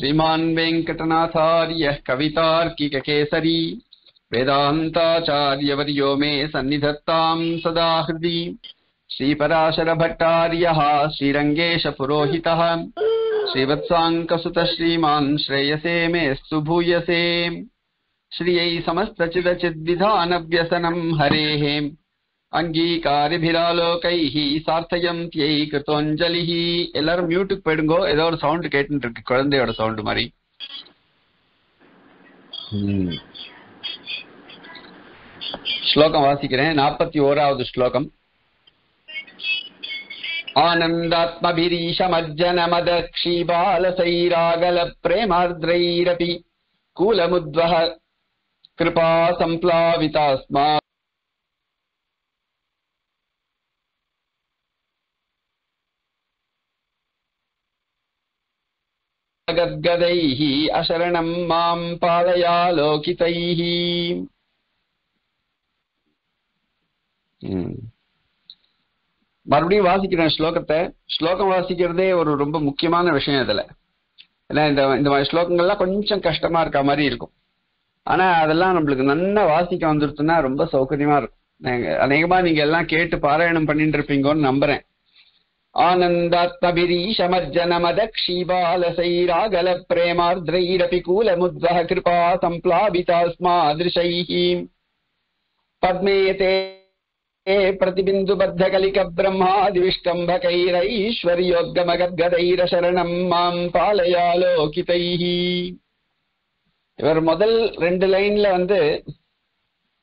श्रीमान् वेङ्कटनाथार्यः कवितार्किककेसरी, वेदान्ताचार्यवर्यो मे सन्निधत्ताम् सदा हृदि श्रीपराशरभट्टार्यः श्रीरङ्गेशपुरोहितः। श्रीवत्साङ्कसुतः श्रीमान् श्रेयसे मेऽस्तु भूयसे श्रियै समस्तचिदचिद्विधानव्यसनम् हरेः। அங்கீகாரிபிராலோகைஹ சார்த்தயந்தியை கிருத்தோஞ்சலிஹ எல்லாரும் மியூட்டுக்கு போயிடுங்கோ ஏதோ ஒரு சவுண்ட் கேட்டுட்டு இருக்கு குழந்தையோட சவுண்ட் மாதிரி ம். ஸ்லோகம் வாசிக்கிறேன் நாற்பத்தி ஓராவது ஸ்லோகம் आनन्दात्मभिरीशमज्जनमदक्षीबालसैरागलप्रेमार्द्रैरपि कूलमुद्वह कृपा सम्प्लावितास्मा गद्गदैः अशरणम् माम् पालयालोकितैः ம். மறுபடியும் வாசிக்கிறேன் ஸ்லோகத்தை ஸ்லோகம் வாசிக்கிறதே ஒரு ரொம்ப முக்கியமான விஷயம் இதுல ஏன்னா இந்த இந்த மாதிரி ஸ்லோகங்கள்லாம் கொஞ்சம் கஷ்டமா இருக்க மாதிரி இருக்கும் ஆனா அதெல்லாம் நம்மளுக்கு நல்லா வாசிக்க வந்துருச்சுன்னா ரொம்ப சௌகரியமா இருக்கும் நீங்க- அநேகமா நீங்க எல்லாம் கேட்டு பாராயணம் பண்ணிட்டு இருப்பீங்கன்னு நம்புறேன் आनन्दात्मभिरीशमज्जनमदक्षीबालसैरागल प्रेमार्द्रैरपि कूलमुद्वह कृपा सम्प्लावितास्मादृशैः पद्मे ते प्रतिबिन्दुबद्धकलिकब्रह्मादिविष्कम्भकैरैश्वर्योद्गमगद्गदैरशरणम् माम् पालयालोकितैः இவர் முதல் ரெண்டு லைன்ல வந்து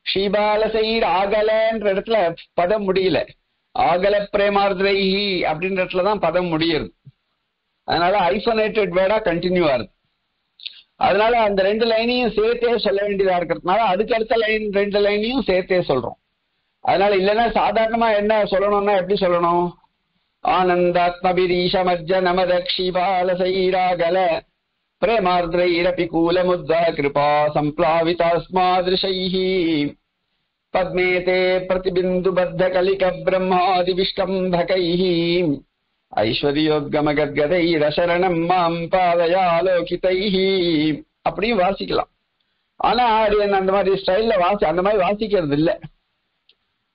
ஸ்ரீபாலசைர் ஆகலன்ற இடத்துல பதம் முடியல ஆகல பிரேமார்திரைஹி அப்படின்ற இடத்துல தான் பதம் முடியுது. அதனால ஐசோலேட்டட் வேர்டா கண்டினியூ ஆகுது. அதனால அந்த ரெண்டு லைனையும் சேர்த்தே சொல்ல வேண்டியதா இருக்கிறதுனால அதுக்கு அடுத்த லைன் ரெண்டு லைனையும் சேர்த்தே சொல்றோம். அதனால இல்லைன்னா சாதாரணமா என்ன சொல்லணும்னா எப்படி சொல்லணும்? ஆனந்தாத்மபிரீஷமஜ்ஜ நமதக்ஷிபாலசைராகல பிரேமார்திரைரபி கூலமுத்வ கிருபா சம்ப்ளாவிதாஸ்மாதிருஷைः पद्मे ते प्रतिबिन्दुबद्धकलिकब्रह्मादिविष्कम्भकैः ஐஸ்வர்யோத்கமகத்கதைரசரணம் மாம் பாதயாலோகிதைஹ அப்படியும் வாசிக்கலாம் ஆனா அது என்ன அந்த மாதிரி ஸ்டைல்ல வாசி அந்த மாதிரி வாசிக்கிறது இல்ல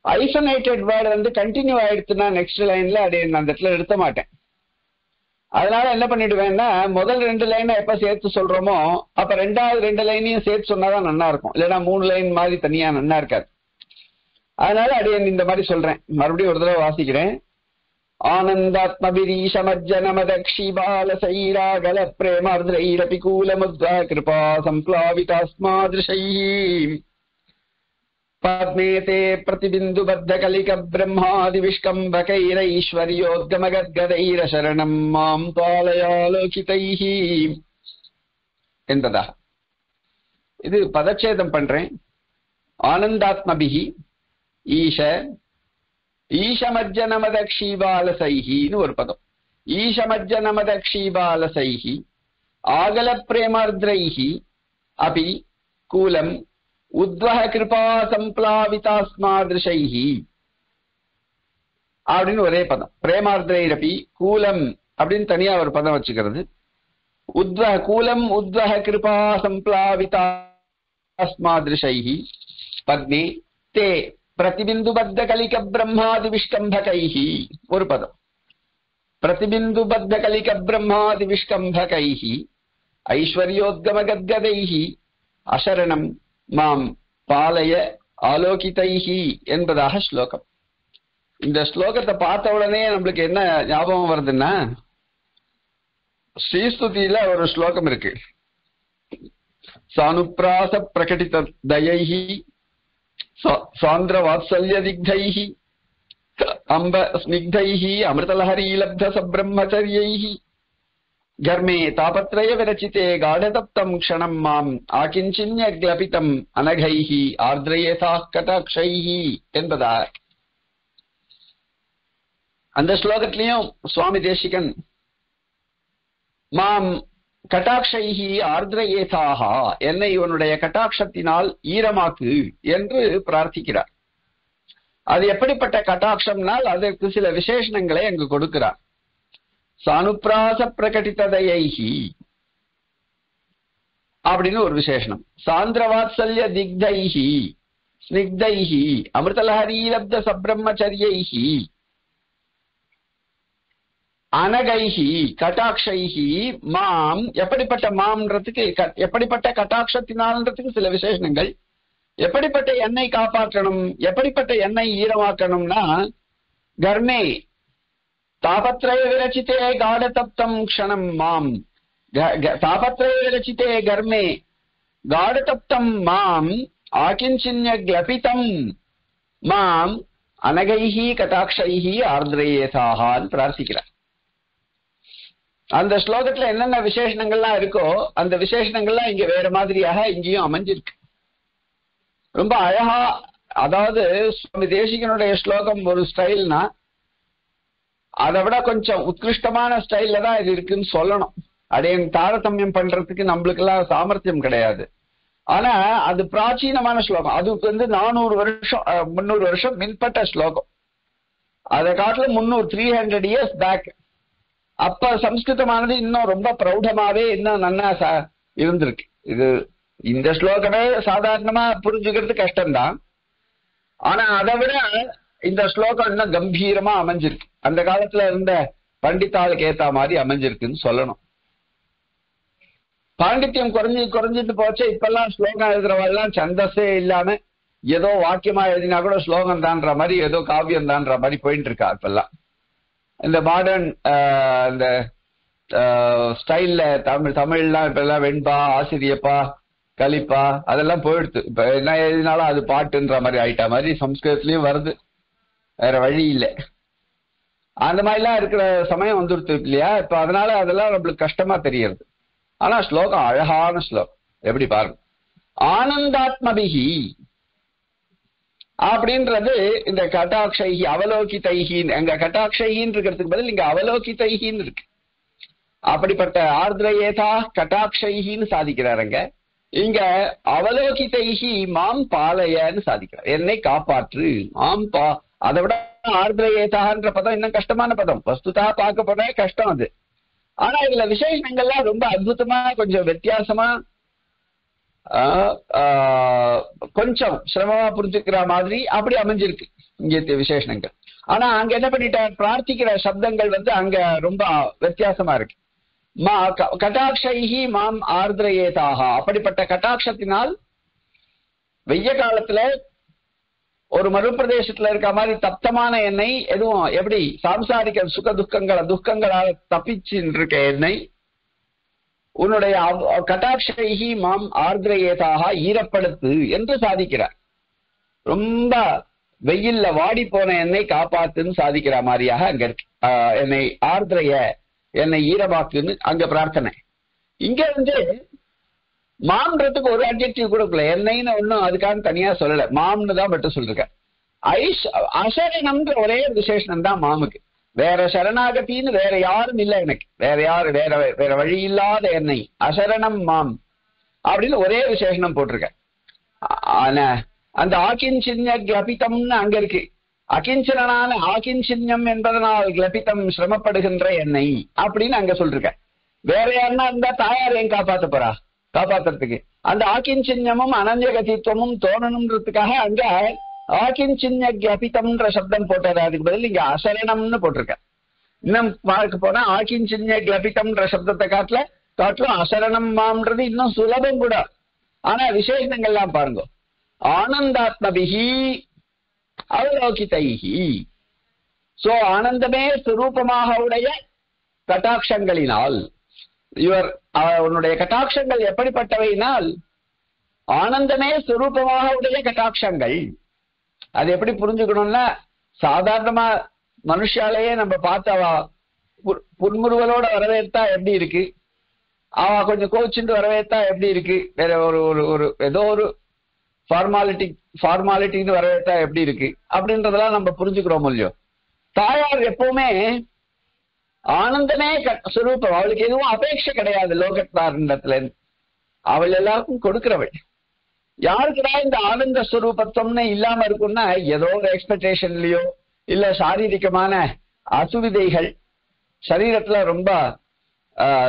ஐசோலேட்டட் வேர்டு வந்து கண்டினியூ ஆயிடுச்சுன்னா நெக்ஸ்ட் லைன்ல அது நான் அந்த இடத்துல நிறுத்த மாட்டேன் அதனால என்ன பண்ணிடுவேன்னா முதல் ரெண்டு லைனை எப்ப சேர்த்து சொல்றோமோ அப்ப ரெண்டாவது ரெண்டு லைனையும் சேர்த்து சொன்னாதான் நல்லா இருக்கும் இல்லைன்னா மூணு லைன் மாதிரி தனியா நல்லா இருக்காது அதனால அப்படியே இந்த மாதிரி சொல்றேன். மறுபடியும் ஒரு தடவை வாசிக்கிறேன். ஆனந்தாத்மபிரீஷமஜ்ஜனமதீபாலசைராகல பிரேமார்திரைரபி கூலமுத்ரா கிருபா சம்ப்ளாவிதாஸ்மாதிருஷையீம் பத்மே தே பிரதிபிந்துபத்தகலிகபிரம்மாதிவிஷ்கம்பகைரைஸ்வரியோத்கமகத்கதைரசரணம் மாம் பாலயாலோகிதைஹ என்பதா. இது பதச்சேதம் பண்றேன். ஆனந்தாத்மபிகி ஈஷ ஈஷமஜ்ஜனமதக்ஷீபாலசைஹின்னு ஒரு பதம். ஈஷமஜ்ஜனமதக்ஷீபாலசைஹி ஆகல பிரேமார்திரைஹி அபி கூலம் உத்வக கிருபா சம்ப்ளாவிதாஸ்மாதிருஷைஹி அப்படின்னு ஒரே பதம். பிரேமார்திரைரபி கூலம் அப்படின்னு தனியா ஒரு பதம் வச்சுக்கிறது. உத்வக கூலம் உத்வக கிருபா சம்ப்ளாவிதாஸ்மாதிருஷைஹி பத்னி தே பிரதிபிந்துபத்த கலிக பிரம்மாதி விஷ்கம்பகைஹி ஒரு பதம். பிரதிபிந்துபத்த கலிக பிரம்மாதி விஷ்கம்பகைஹி ஐஸ்வர்யோத்கமகத்கதைஹி. அசரணம் மாம் பாலய ஆலோகிதைஹி என்பதாக ஸ்லோகம். இந்த ஸ்லோகத்தை பார்த்த உடனே நம்மளுக்கு என்ன ஞாபகம் வருதுன்னா ஸ்ரீஸ்துதியில ஒரு ஸ்லோகம் இருக்கு. சானுப்ராச பிரகடித தயைஹி स्वान्द्रवात्सल्यदिग्धैः अम्ब स्निग्धैः अमृतलहरीलब्धसब्रह्मचर्यैः घर्मे तापत्रयविरचिते गाढतप्तम् क्षणम् माम् आकिञ्चिन्यग्लपितम् अनघैः आर्द्रयेथाः कटाक्षैः என்பதா அந்த ஸ்லோகத்திலையும் சுவாமி தேசிகன் மாம் கட்டாட்சைஹி ஆர்திரயேதாக என்னை இவனுடைய கட்டாட்சத்தினால் ஈரமாக்கு என்று பிரார்த்திக்கிறார். அது எப்படிப்பட்ட கட்டாட்சம்னால் அதற்கு சில விசேஷணங்களை அங்கு கொடுக்கிறார். சானுப்பிராச பிரகடித்ததையைஹி அப்படின்னு ஒரு விசேஷனம் சாந்திரவாத்சல்ய திக்தைஹி ஸ்னிக்தைஹி அமிர்தலஹரீலப்த சப்ரம்மச்சரியைஹி அனகைஹி கட்டாட்சைஹி மாம் எப்படிப்பட்ட மாம்ன்றதுக்கு எப்படிப்பட்ட கட்டாட்சத்தினால்ன்றதுக்கு சில விசேஷங்கள் எப்படிப்பட்ட எண்ணெய் காப்பாற்றணும் எப்படிப்பட்ட எண்ணெய் ஈரமாக்கணும்னா கர்மே தாபத்ரய விரச்சித்தே காடதப்தம் க்ஷணம் மாம். தாபத்ரய விரச்சித்தே கர்மே காடதப்தம் மாம் ஆகிஞ்சின்ய கிளபிதம் மாம் அனகைஹி கட்டாட்சைஹி ஆர்திரேயசாகான்னு பிரார்த்திக்கிறார். அந்த ஸ்லோகத்துல என்னென்ன விசேஷணங்கள்லாம் இருக்கோ அந்த விசேஷணங்கள்லாம் இங்க வேற மாதிரியாக இங்கேயும் அமைஞ்சிருக்கு. ரொம்ப அழகா அதாவது சுவாமி தேசிகனுடைய ஸ்லோகம் ஒரு ஸ்டைல்னா அதை விட கொஞ்சம் உத்கிருஷ்டமான ஸ்டைல்ல தான் இது இருக்குன்னு சொல்லணும். அடையன் தாரதமியம் பண்றதுக்கு நம்மளுக்கெல்லாம் சாமர்த்தியம் கிடையாது. ஆனா அது பிராச்சீனமான ஸ்லோகம். அதுக்கு வந்து நானூறு வருஷம் முந்நூறு வருஷம் மின்பட்ட ஸ்லோகம். அதை காட்டிலும் முந்நூறு த்ரீ ஹண்ட்ரட் இயர்ஸ் பேக் அப்ப சம்ஸ்கிருதமானது இன்னும் ரொம்ப பிரௌடமாவே இன்னும் நன்னா ச- இருந்திருக்கு. இது இந்த ஸ்லோகமே சாதாரணமா புரிஞ்சுக்கிறது கஷ்டம்தான். ஆனா அதை விட இந்த ஸ்லோகம் இன்னும் கம்பீரமா அமைஞ்சிருக்கு. அந்த காலத்துல இருந்த பண்டித்தாளுக்கு ஏத்த மாதிரி அமைஞ்சிருக்குன்னு சொல்லணும். பாண்டித்யம் குறைஞ்சி குறைஞ்சிட்டு போச்சு இப்பெல்லாம் ஸ்லோகம் எழுதுறவெல்லாம் சந்தஸே இல்லாம ஏதோ வாக்கியமா எழுதினா கூட ஸ்லோகம் தான்ற மாதிரி ஏதோ காவியம் தான்ற மாதிரி போயிட்டு இருக்கா இப்பெல்லாம். இந்த மாடர்ன் இந்த ஸ்டைல்ல தமிழ் தமிழ்லாம் இப்ப எல்லாம் வெண்பா ஆசிரியப்பா கலிப்பா அதெல்லாம் போயிடுது. இப்ப என்ன எழுதினாலும் அது பாட்டுன்ற மாதிரி ஆயிட்டா மாதிரி சம்ஸ்கிருதத்துலயும் வருது. வேற வழி இல்லை. அந்த மாதிரிலாம் இருக்கிற சமயம் வந்துடுது இல்லையா? இப்ப அதனால அதெல்லாம் நம்மளுக்கு கஷ்டமா தெரியறது. ஆனா ஸ்லோகம் அழகான ஸ்லோகம். எப்படி பாருங்க? ஆனந்தாத்மபிகி அப்படின்றது இந்த கட்டாட்சைகி அவலோகிதைகின்னு அங்க கட்டாட்சைகின்னு இருக்கிறதுக்கு பதில் இங்க அவலோகிதைகின்னு இருக்கு. அப்படிப்பட்ட ஆர்திரேதா கட்டாட்சைகின்னு சாதிக்கிறாருங்க இங்க அவலோகிதைகி மாம் பாலையன்னு சாதிக்கிறார். என்னை காப்பாற்று. மாம் பா அதை விட ஆர்திரேதான்ற பதம் இன்னும் கஷ்டமான பதம். வஸ்துதா பார்க்க போனே கஷ்டம் அது. ஆனா இதுல விசேஷங்கள்லாம் ரொம்ப அற்புதமா கொஞ்சம் வித்தியாசமா கொஞ்சம் சிரமமா புரிஞ்சுக்கிற மாதிரி அப்படி அமைஞ்சிருக்கு. இங்க விசேஷங்கள் ஆனா அங்க என்ன பண்ணிட்டார் பிரார்த்திக்கிற சப்தங்கள் வந்து அங்க ரொம்ப வித்தியாசமா இருக்கு. மா க- மாம் ஆர்திரேதாக அப்படிப்பட்ட கட்டாட்சத்தினால் வெய்ய காலத்துல ஒரு மறுபிரதேசத்துல இருக்க மாதிரி தப்தமான எண்ணெய் எதுவும் எப்படி? சாம்சாரிக்க சுக துக்கங்களை துக்கங்களால தப்பிச்சுன்னு இருக்க எண்ணெய். உன்னுடைய கட்டாட்சி மாம் ஆர்திரேதாக ஈரப்படுத்து என்று சாதிக்கிறார். ரொம்ப வெயில்ல வாடி போன என்னை காப்பாத்துன்னு சாதிக்கிற மாதிரியாக அங்க இருக்கு. ஆஹ் என்னை ஆர்திரைய என்னை ஈரமாக்குன்னு அங்க பிரார்த்தனை. இங்க வந்து மாம்ன்றதுக்கு ஒரு அப்ஜெக்டிவ் கொடுக்கல. என்னைன்னு ஒன்னும் அதுக்கான தனியா சொல்லல. மாம்னு தான் மட்டும் சொல்லிருக்கேன் ஐஷ் அசரணம்ன்ற ஒரே விசேஷம் விசேஷனம் தான் மாமுக்கு. வேற சரணாகத்தின்னு வேற யாரும் இல்ல எனக்கு. வேற யாரு வேற வேற வழி இல்லாத என்னை. அசரணம் மாம். அப்படின்னு ஒரே விசேஷனம் போட்டிருக்கேன். ஆனா அந்த ஆக்கின்சின்ய கிளபித்தம்னு அங்க இருக்கு. அகிஞ்சனான ஆகிஞ்சின்யம் என்பதனால் கிளபித்தம் சிரமப்படுகின்ற என்னை அப்படின்னு அங்க சொல்றேன் வேற யாருன்னா இருந்தா தாயார் ஏன் காப்பாத்த போறா? காப்பாத்துறதுக்கு. அந்த ஆக்கிஞ்சின்யமும் அனஞ்சகதித்துவமும் தோணணுன்றதுக்காக அங்க ஆக்கிஞ்சின்ய கிளபிதம்ன்ற சப்தம் போட்டாரு அதுக்கு பதில் இங்க அசரணம்னு போட்டிருக்க. இன்னும் பார்க்க போனா ஆக்கிஞ்சின்ய கிளபிதம்ன்ற சப்தத்தை காட்டல காட்டிலும் அசரணம் மாம்ன்றது இன்னும் சுலபம் கூட. ஆனா விசேஷங்கள்லாம் பாருங்க. ஆனந்தாத்மபிகி அவலோகிதைகி சோ ஆனந்தமே சுரூபமாக உடைய கட்டாட்சங்களினால் இவர் உன்னுடைய கட்டாட்சங்கள் எப்படிப்பட்டவையினால் ஆனந்தமே சுரூபமாக உடைய கட்டாட்சங்கள். அது எப்படி புரிஞ்சுக்கணும்னா சாதாரணமா மனுஷாலேயே நம்ம பார்த்தா புன்முறுவலோட வரவேற்றா எப்படி இருக்கு? அவ கொஞ்சம் கோச்சுட்டு வரவேற்றா எப்படி இருக்கு? வேற ஒரு ஒரு ஒரு ஏதோ ஒரு ஃபார்மாலிட்டி ஃபார்மாலிட்டின்னு வரவேற்றா எப்படி இருக்கு? அப்படின்றதெல்லாம் நம்ம புரிஞ்சுக்கிறோம் இல்லையோ? தாயார் எப்பவுமே ஆனந்தமே சுரூபம். அவளுக்கு எதுவும் அபேட்சை கிடையாது லோகத்தாரிடத்துல இருந்து அவள் எல்லாருக்கும் கொடுக்கிறவள். யாருக்குடா இந்த ஆனந்த ஸ்வரூபத்துவம்னு இல்லாம இருக்கும்னா ஏதோ ஒரு எக்ஸ்பெக்டேஷன்லயோ இல்ல சாரீரிகமான அசுவிதைகள் சரீரத்துல ரொம்ப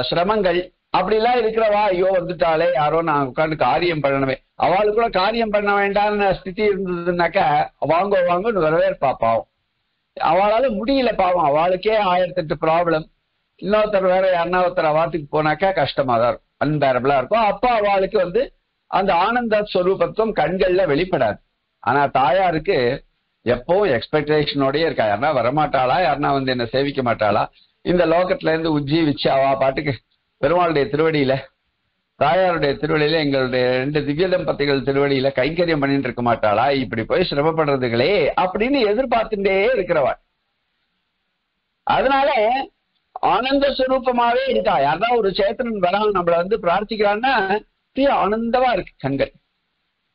சிரமங்கள் அப்படிலாம் இருக்கிறவா ஐயோ வந்துட்டாலே யாரோ நான் உட்காந்து காரியம் பண்ணணுமே. அவளுக்கு கூட காரியம் பண்ண வேண்டாம்னு ஸ்திதி இருந்ததுனாக்க வாங்க வாங்கன்னு வரவேற்பா பாவம். அவளால முடியல பாவம். அவளுக்கே ஆயிரத்தெட்டு ப்ராப்ளம் இன்னொருத்தர் வேற யாருன்னா ஒருத்தர் அவாத்துக்கு போனாக்கா கஷ்டமா தான் இருக்கும். அன்பேரபிளா இருக்கும். அப்ப அவளுக்கு வந்து அந்த ஆனந்த ஸ்வரூபத்துவம் கண்கள்ல வெளிப்படாது. ஆனா தாயாருக்கு எப்பவும் எக்ஸ்பெக்டேஷனோடய இருக்கா? யாருனா வரமாட்டாளா? யாருன்னா வந்து என்ன சேவிக்க மாட்டாளா? இந்த லோகத்துல இருந்து உஜ்ஜீவிச்சு அவா பாட்டுக்கு பெருமாளுடைய திருவடியில தாயாருடைய திருவடியில எங்களுடைய ரெண்டு திவ்ய தம்பதிகள் திருவடியில கைங்கரியம் பண்ணிட்டு இருக்க மாட்டாளா? இப்படி போய் சிரமப்படுறதுகளே அப்படின்னு எதிர்பார்த்துட்டே இருக்கிறவா அதனால ஆனந்த சுரூபமாவே இருக்கா? யாரா ஒரு சேத்தனன் வரான் நம்மள வந்து பிரார்த்திக்கிறான்னா அப்படியே ஆனந்தமா இருக்கு கண்கள்.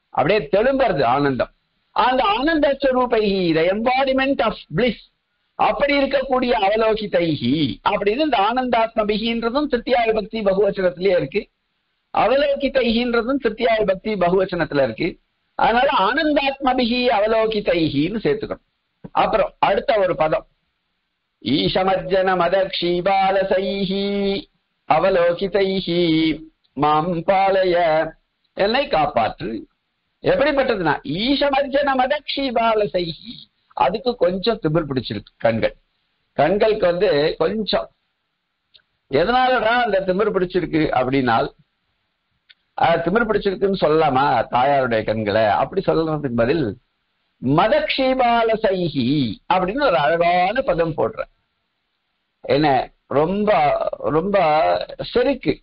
அப்படியே தெலும்புறது ஆனந்தம். அந்த ஆனந்த ஸ்வரூபைகி த எம்பாடிமெண்ட் ஆஃப் பிளிஸ் அப்படி இருக்கக்கூடிய அவலோகிதைஹி. அப்படின்னு இந்த ஆனந்தாத்மபிகின்றதும் திருத்தியாய பக்தி பகுவச்சனத்திலேயே இருக்கு. அவலோகிதைகின்றதும் திருத்தியாய பக்தி பகுவச்சனத்துல இருக்கு. அதனால ஆனந்தாத்மபிகி அவலோகிதைஹின்னு சேர்த்துக்கணும். அப்புறம் அடுத்த ஒரு பதம். ஈஷமஜ்ஜன மதக்ஷீபாலசைஹி அவலோகிதைஹி. மாம் என்னை காப்பாற்று. எப்படிப்பட்டதுன்னா ஈஷமர்ஜன செய்கி அதுக்கு கொஞ்சம் திமிர் பிடிச்சிருக்கு கண்கள். கண்களுக்கு வந்து கொஞ்சம். எதனாலடா அந்த திமிர் பிடிச்சிருக்கு அப்படின்னால் திமிர் பிடிச்சிருக்குன்னு சொல்லலாமா தாயாருடைய கண்களை? அப்படி சொல்றதுக்கு பதில் மதக்ஷீபால சைஹி அப்படின்னு ஒரு அழகான பதம் போடுற என்ன ரொம்ப ரொம்ப செருக்கு.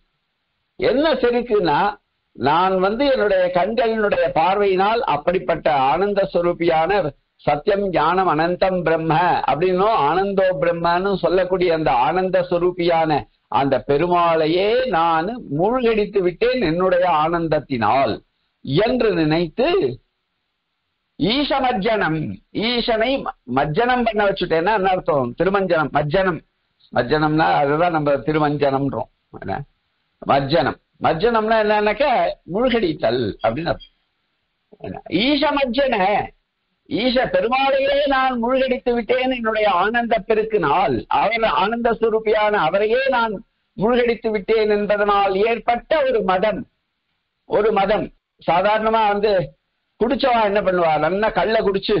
என்ன செருக்குன்னா நான் வந்து என்னுடைய கண்களினுடைய பார்வையினால் அப்படிப்பட்ட ஆனந்த சுரூபியான சத்தியம் ஞானம் அனந்தம் பிரம்ம அப்படின்னும் ஆனந்தோ பிரம்மன்னு சொல்லக்கூடிய அந்த ஆனந்த சுரூபியான அந்த பெருமாளையே நான் மூழ்கடித்து விட்டேன் என்னுடைய ஆனந்தத்தினால் என்று நினைத்து ஈசமஜ்ஜனம் ஈசனை மஜ்ஜனம் பண்ண வச்சுட்டேன்னா என்ன அர்த்தம்? திருமஞ்சனம் மஜ்ஜனம். மஜ்ஜனம்னா அதுதான் நம்ம திருமஞ்சனம்ன்றோம். மஜ்ஜனம் மஜ்ஜனம்னா என்னன்னாக்க முழுகடித்தல் அப்படின்னு ஈஷ மஜ்ஜன ஈஷ பெருமாளையே நான் முழுகடித்து விட்டேன். என்னுடைய ஆனந்த பெருக்கினால் அவர் ஆனந்த சுரூபியான அவரையே நான் முழுகடித்து விட்டேன் என்பதனால் ஏற்பட்ட ஒரு மதம். ஒரு மதம். சாதாரணமா வந்து குடிச்சவா என்ன பண்ணுவா நல்லா கள்ள குடிச்சு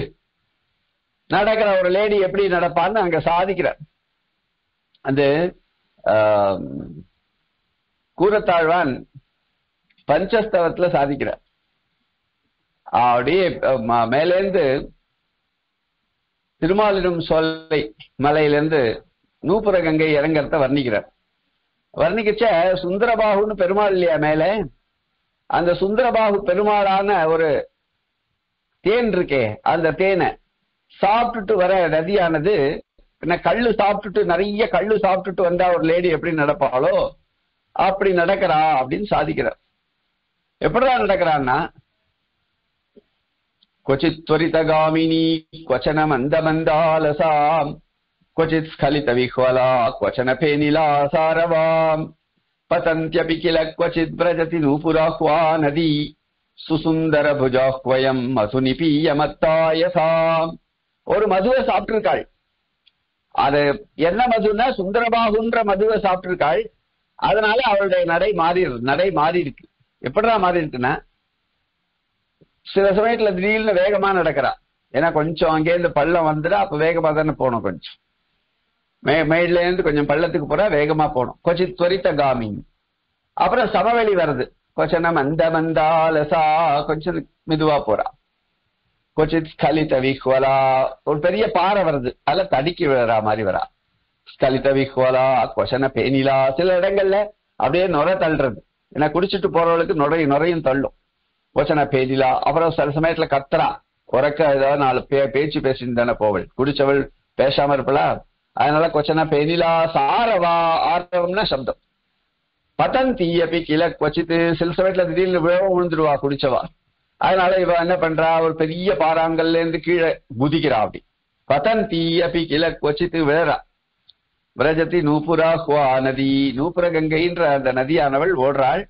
நடக்கிற ஒரு லேடி எப்படி நடப்பான்னு அங்க சாதிக்கிற அந்த கூரத்தாழ்வான் பஞ்சஸ்தவத்துல சாதிக்கிற அப்படியே மேலேந்து திருமாலிடும் சொல்லை மலையிலேருந்து நூப்புர கங்கை இறங்கறத வர்ணிக்கிறார். வர்ணிக்கச்ச சுந்தரபாகுன்னு பெருமாள் இல்லையா மேல? அந்த சுந்தரபாகு பெருமாளான ஒரு தேன் இருக்கே அந்த தேனை சாப்பிட்டுட்டு வர நதியானது என்ன கள்ளு சாப்பிட்டுட்டு நிறைய கல்லு சாப்பிட்டுட்டு வந்தா ஒரு லேடி எப்படி நடப்பாளோ அப்படி நடக்கிறா அப்படின்னு சாதிக்கிறார் எப்படிதான் நடக்கிறான்னா क्वचित् त्वरितगामिनी क्वचन मन्दमन्दालसाम् क्वचित् स्खलितविह्वला क्वचन फेनिलासारवाम् पतन्त्यपि किल क्वचित् व्रजति नूपुराह्वा नदी சுசுந்தரபுஜாஹ்வயம் மதுநிபீயமத்தாயசாம் ஒரு மதுவை சாப்பிட்டிருக்காள் அது என்ன மதுன்னா சுந்தரபாகுன்ற மதுவை சாப்பிட்டிருக்காள் அதனால அவளுடைய நடை மாறி நடை மாறி இருக்கு. எப்படிதான் மாறி இருக்குன்னா சில சமயத்துல திடீர்னு வேகமா நடக்கிறா. ஏன்னா கொஞ்சம் அங்கேருந்து பள்ளம் வந்துடா அப்ப வேகமா தானே போகணும் கொஞ்சம். மே மேட்ல இருந்து கொஞ்சம் பள்ளத்துக்கு போறா வேகமா போகணும். கொஞ்சம் துவரித்த காமி அப்புறம் சமவெளி வருது. கொஞ்சம் மந்த மந்தாலசா கொஞ்சம் மெதுவா போறா. கொஞ்சம் ஸ்கலித விஹ்வலா ஒரு பெரிய பாறை வருது. அதுல தடுக்கி விழுறா மாதிரி வரா. ஸ்கலித விஹ்வலா கொசனை பேனிலா சில இடங்கள்ல அப்படியே நுரை தள்ளுறது. ஏன்னா குடிச்சிட்டு போறவளுக்கு நுரையும் நுரையும் தள்ளும். வச்சன பேதிலா அப்புறம் சில சமயத்துல கத்துறா. குறைக்க ஏதாவது நாலு பே பேச்சு பேசிட்டு தானே போவள். குடிச்சவள் பேசாம இருப்பலா அதனால கொச்சனா பேதிலா சாரவா ஆரவம்னா சப்தம். பதன் தீயப்பி கீழே கொச்சித்து சில சமயத்துல திடீர்னு விழவும் விழுந்துருவா குடிச்சவா. அதனால இவ என்ன பண்றா? ஒரு பெரிய பாறாங்கல்ல இருந்து கீழே குதிக்கிறா அப்படி. பதந்தி அப்படி கீழே கொச்சித்து விழறா. பிரஜதி நூபுரா ஹுவா நதி. நூபுர கங்கைன்ற அந்த நதியானவள் ஓடுறாள்.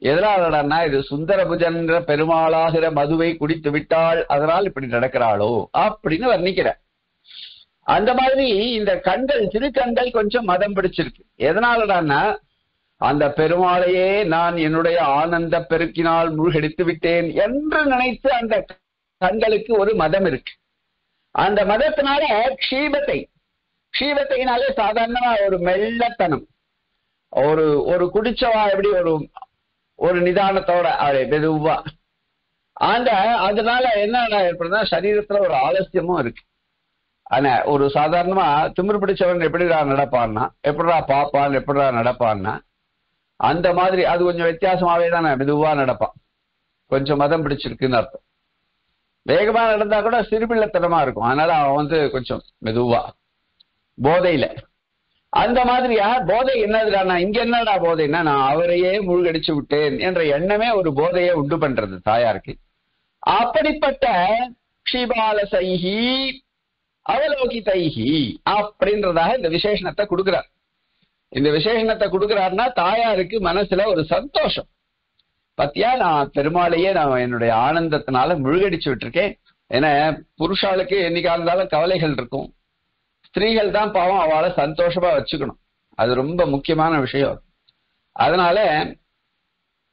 எதனாலடன்னா இது சுந்தரபுஜன்ற பெருமாளாகிற மதுவை குடித்து விட்டாள். அதனால் இப்படி நடக்கிறாளோ? அப்படின்னு வர்ணிக்கிற. அந்த மாதிரி இந்த கண்கள் திருக்கண்கள் கொஞ்சம் மதம் பிடிச்சிருக்கு. எதனாலடான்னா அந்த பெருமாளையே நான் என்னுடைய ஆனந்த பெருக்கினால் மூழ்கடித்து விட்டேன் என்று நினைத்து அந்த கண்களுக்கு ஒரு மதம் இருக்கு. அந்த மதத்தினால க்ஷீபத்தை க்ஷீரத்தைனாலே சாதாரணமா ஒரு மெல்லத்தனம். ஒரு ஒரு குடிச்சவா எப்படி ஒரு ஒரு நிதானத்தோட அவரை மெதுவா. ஆண்ட அதனால என்ன ஏற்படுதுன்னா சரீரத்துல ஒரு ஆலசியமும் இருக்கு. ஆனா ஒரு சாதாரணமா திமிர் பிடிச்சவன் எப்படிடா நடப்பான்னா எப்படிடா பாப்பான் எப்படிடா நடப்பான்னா அந்த மாதிரி அது கொஞ்சம் வித்தியாசமாவே தானே மெதுவா நடப்பான். கொஞ்சம் மதம் பிடிச்சிருக்குன்னு அர்த்தம். வேகமா நடந்தா கூட சிறுபிள்ளத்தனமா இருக்கும். அதனால அவன் வந்து கொஞ்சம் மெதுவா. போதையில. அந்த மாதிரியா? போதை என்னதுடா? இங்க என்னடா போதைன்னா நான் அவரையே மூழ்கடிச்சு விட்டேன் என்ற எண்ணமே ஒரு போதையை உண்டு பண்றது தாயாருக்கு. அப்படிப்பட்ட க்ஷிபால சைஹி அவலோகி தைஹி அப்படின்றதாக இந்த விசேஷணத்தை கொடுக்கிறார். இந்த விசேஷணத்தை கொடுக்கிறாருன்னா தாயாருக்கு மனசுல ஒரு சந்தோஷம். பத்தியா நான் பெருமாளையே நான் என்னுடைய ஆனந்தத்தினால முழுகடிச்சு விட்டுருக்கேன். ஏன்னா புருஷாளுக்கு என்னைக்கா இருந்தாலும் கவலைகள் இருக்கும். ஸ்திரீகள் தான் பாவம் அவளை சந்தோஷமா வச்சுக்கணும். அது ரொம்ப முக்கியமான விஷயம். அதனால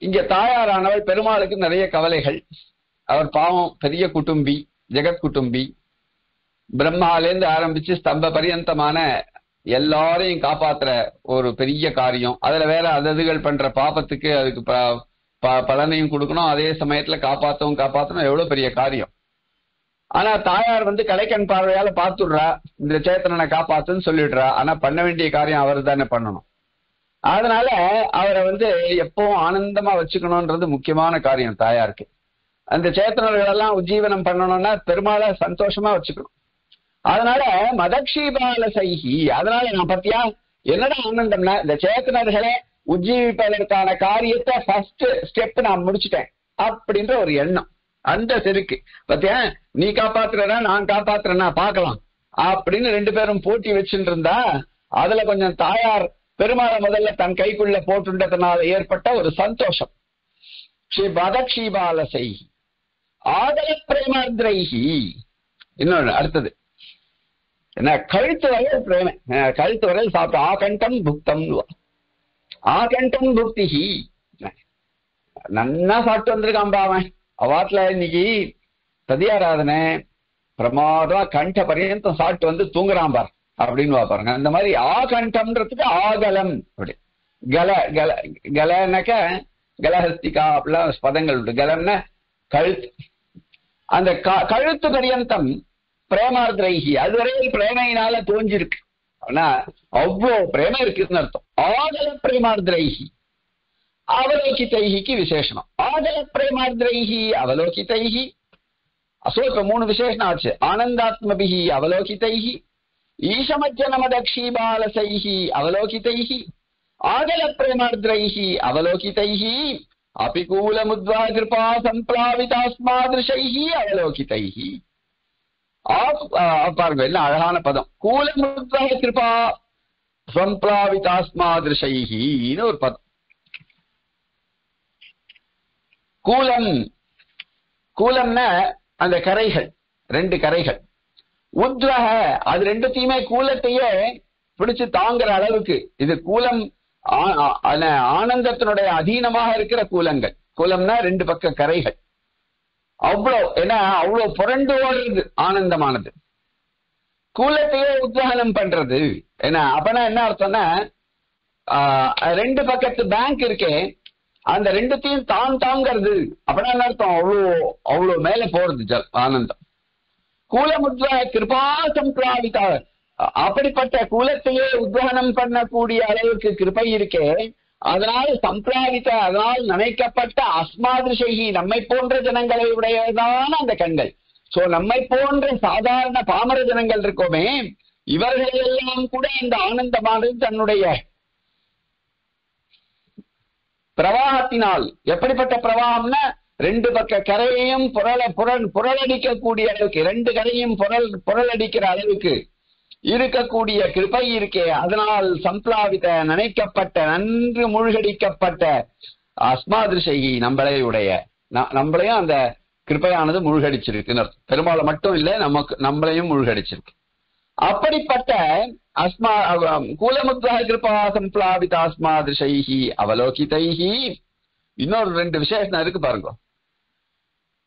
இங்க தாயாரானவள் பெருமாளுக்கு நிறைய கவலைகள். அவர் பாவம் பெரிய குடும்பி ஜெகத் குடும்பி. பிரம்மாலேருந்து ஆரம்பிச்சு ஸ்தம்ப பரியந்தமான எல்லாரையும் காப்பாத்துற ஒரு பெரிய காரியம். அதுல வேற அததுகள் பண்ற பாப்பத்துக்கு அதுக்கு பலனையும் கொடுக்கணும். அதே சமயத்துல காப்பாத்தவும் காப்பாத்தணும். எவ்வளவு பெரிய காரியம். ஆனா தாயார் வந்து கலைக்கண் பார்வையால பாத்துடுறா இந்த சேத்தனனை காப்பாத்துன்னு சொல்லிடுறா. ஆனா பண்ண வேண்டிய காரியம் அவர் தானே பண்ணணும். அதனால அவரை வந்து எப்பவும் ஆனந்தமா வச்சுக்கணும்ன்றது முக்கியமான காரியம் தாயாருக்கு. அந்த சேத்தனர்கள் எல்லாம் உஜ்ஜீவனம் பண்ணணும்னா பெருமாளை சந்தோஷமா வச்சுக்கணும். அதனால மதக்ஷீபால சைகி அதனால நான் பத்தியா என்னடா ஆனந்தம்னா இந்த சேத்தனர்களை உஜ்ஜீவிப்பதற்கான காரியத்தை ஃபர்ஸ்ட் ஸ்டெப் நான் முடிச்சுட்டேன் அப்படின்ற ஒரு எண்ணம். அந்த செருக்கு. பத்தியா? நீ காப்பாத்துறனா நான் காப்பாத்துறேனா பாக்கலாம் அப்படின்னு ரெண்டு பேரும் போட்டி வச்சுட்டு இருந்தா அதுல கொஞ்சம் தாயார் பெருமாளை முதல்ல தன் கைக்குள்ள போட்டுண்டதுனால ஏற்பட்ட ஒரு சந்தோஷம். ஸ்ரீ பதக்ஷீபால செய்கி ஆதல பிரேமாந்திரைகி இன்னொன்னு அடுத்தது. என்ன கழுத்து வரையில் பிரேம கழுத்து வரையில் சாப்பிட்டு ஆகண்டம் புக்தம் ஆகண்டம் புக்திஹி. நன்னா சாப்பிட்டு வந்திருக்கான் பாவன் அவாட்ல இன்னைக்கு ததியாராதனை பிரமாதமா கண்ட பரியந்தம் சாப்பிட்டு வந்து தூங்குறான் பார். அப்படின்னு பாருங்க. அந்த மாதிரி ஆகண்டம்ன்றதுக்கு ஆகலம் அப்படி. கல கல கலனாக்க கலஹஸ்திகா அப்படிலாம் பதங்கள் உண்டு. கலம்னா கழுத்து அந்த கழுத்து பரியந்தம் பிரேமார்திரைகி. அதுவரையில் பிரேமையினால தோஞ்சிருக்கு ஆனா அவ்வளோ பிரேமை இருக்குன்னு அர்த்தம். ஆதல பிரேமார்திரைகி. அவலோகிதைஹிக்கு விசேஷனம் ஆதல பிரேமார்திரைஹி அவலோகிதைஹி அசோ இப்ப மூணு விசேஷனம் ஆச்சு ஆனந்தாத்மபிஹி அவலோகிதைஹி ஈஷமஜ்ஜனமதக்ஷீபாலசைஹி அவலோகிதைஹி ஆதல பிரேமார்திரைஹி அவலோகிதைஹி அபிகூலமுத்வா கிருபா சம்பிளாவிதாஸ்மாதிருஷைஹி அவலோகிதைஹி பாருங்க என்ன அழகான பதம் கூலமுத்வா கிருபா சம்பிளாவிதாஸ்மாதிருஷைஹின்னு ஒரு பதம் கூலம் கூலம்னா அந்த கரைகள் ரெண்டு கரைகள். உத்வக அது ரெண்டுத்தையுமே கூலத்தையே பிடிச்சு தாங்குற அளவுக்கு. இது கூலம் ஆனந்தத்தினுடைய அதீனமாக இருக்கிற கூலங்கள். கூலம்னா ரெண்டு பக்க கரைகள். அவ்வளோ ஏன்னா அவ்வளோ புரண்டு ஓடுறது ஆனந்தமானது. கூலத்தையே உத்வாகனம் பண்றது. ஏன்னா அப்பனா என்ன அர்த்தம்னா ரெண்டு பக்கத்து பேங்க் இருக்கே அந்த ரெண்டுத்தையும் தான் தாங்கிறது. அப்படின்னா என்ன அர்த்தம்? அவ்வளோ அவ்வளோ மேல போறது ஆனந்தம். கூலமுத்ர கிருபா சம்பிராவிதா. அப்படிப்பட்ட குலத்தையே உத்வானம் பண்ணக்கூடிய அளவுக்கு கிருப்பை இருக்கே. அதனால் சம்பிராவித்த அதனால் நினைக்கப்பட்ட அஸ்மாதிருஷகி நம்மை போன்ற ஜனங்களை உடையதான அந்த கண்கள். சோ நம்மை போன்ற சாதாரண பாமர ஜனங்கள் இருக்கோமே இவர்கள் எல்லாம் கூட இந்த ஆனந்தமானது தன்னுடைய பிரவாகத்தினால். எப்படிப்பட்ட பிரவாகம்னா ரெண்டு பக்க கரையையும் புரள புரள் புரளடிக்கக்கூடிய அளவுக்கு ரெண்டு கரையும் புரள் புரளடிக்கிற அளவுக்கு இருக்கக்கூடிய கிருபை இருக்கே. அதனால் சம்பிளாவித நினைக்கப்பட்ட நன்கு மூழ்கடிக்கப்பட்ட அஸ்மாதிருஷகி நம்மளே உடைய. நம்மளையும் அந்த கிருப்பையானது மூழ்கடிச்சிருக்குன்னு பெரும்பாலும் மட்டும் இல்லை நமக்கு நம்மளையும் மூழ்கடிச்சிருக்கு. அப்படிப்பட்ட அஸ்மா அவ- கூலமுத்வா கிருபா சம்பிளாவித அஸ்மாதிருஷைஹி அவலோகிதைஹி. இன்னொரு ரெண்டு விசேஷம் இருக்கு பாருங்க.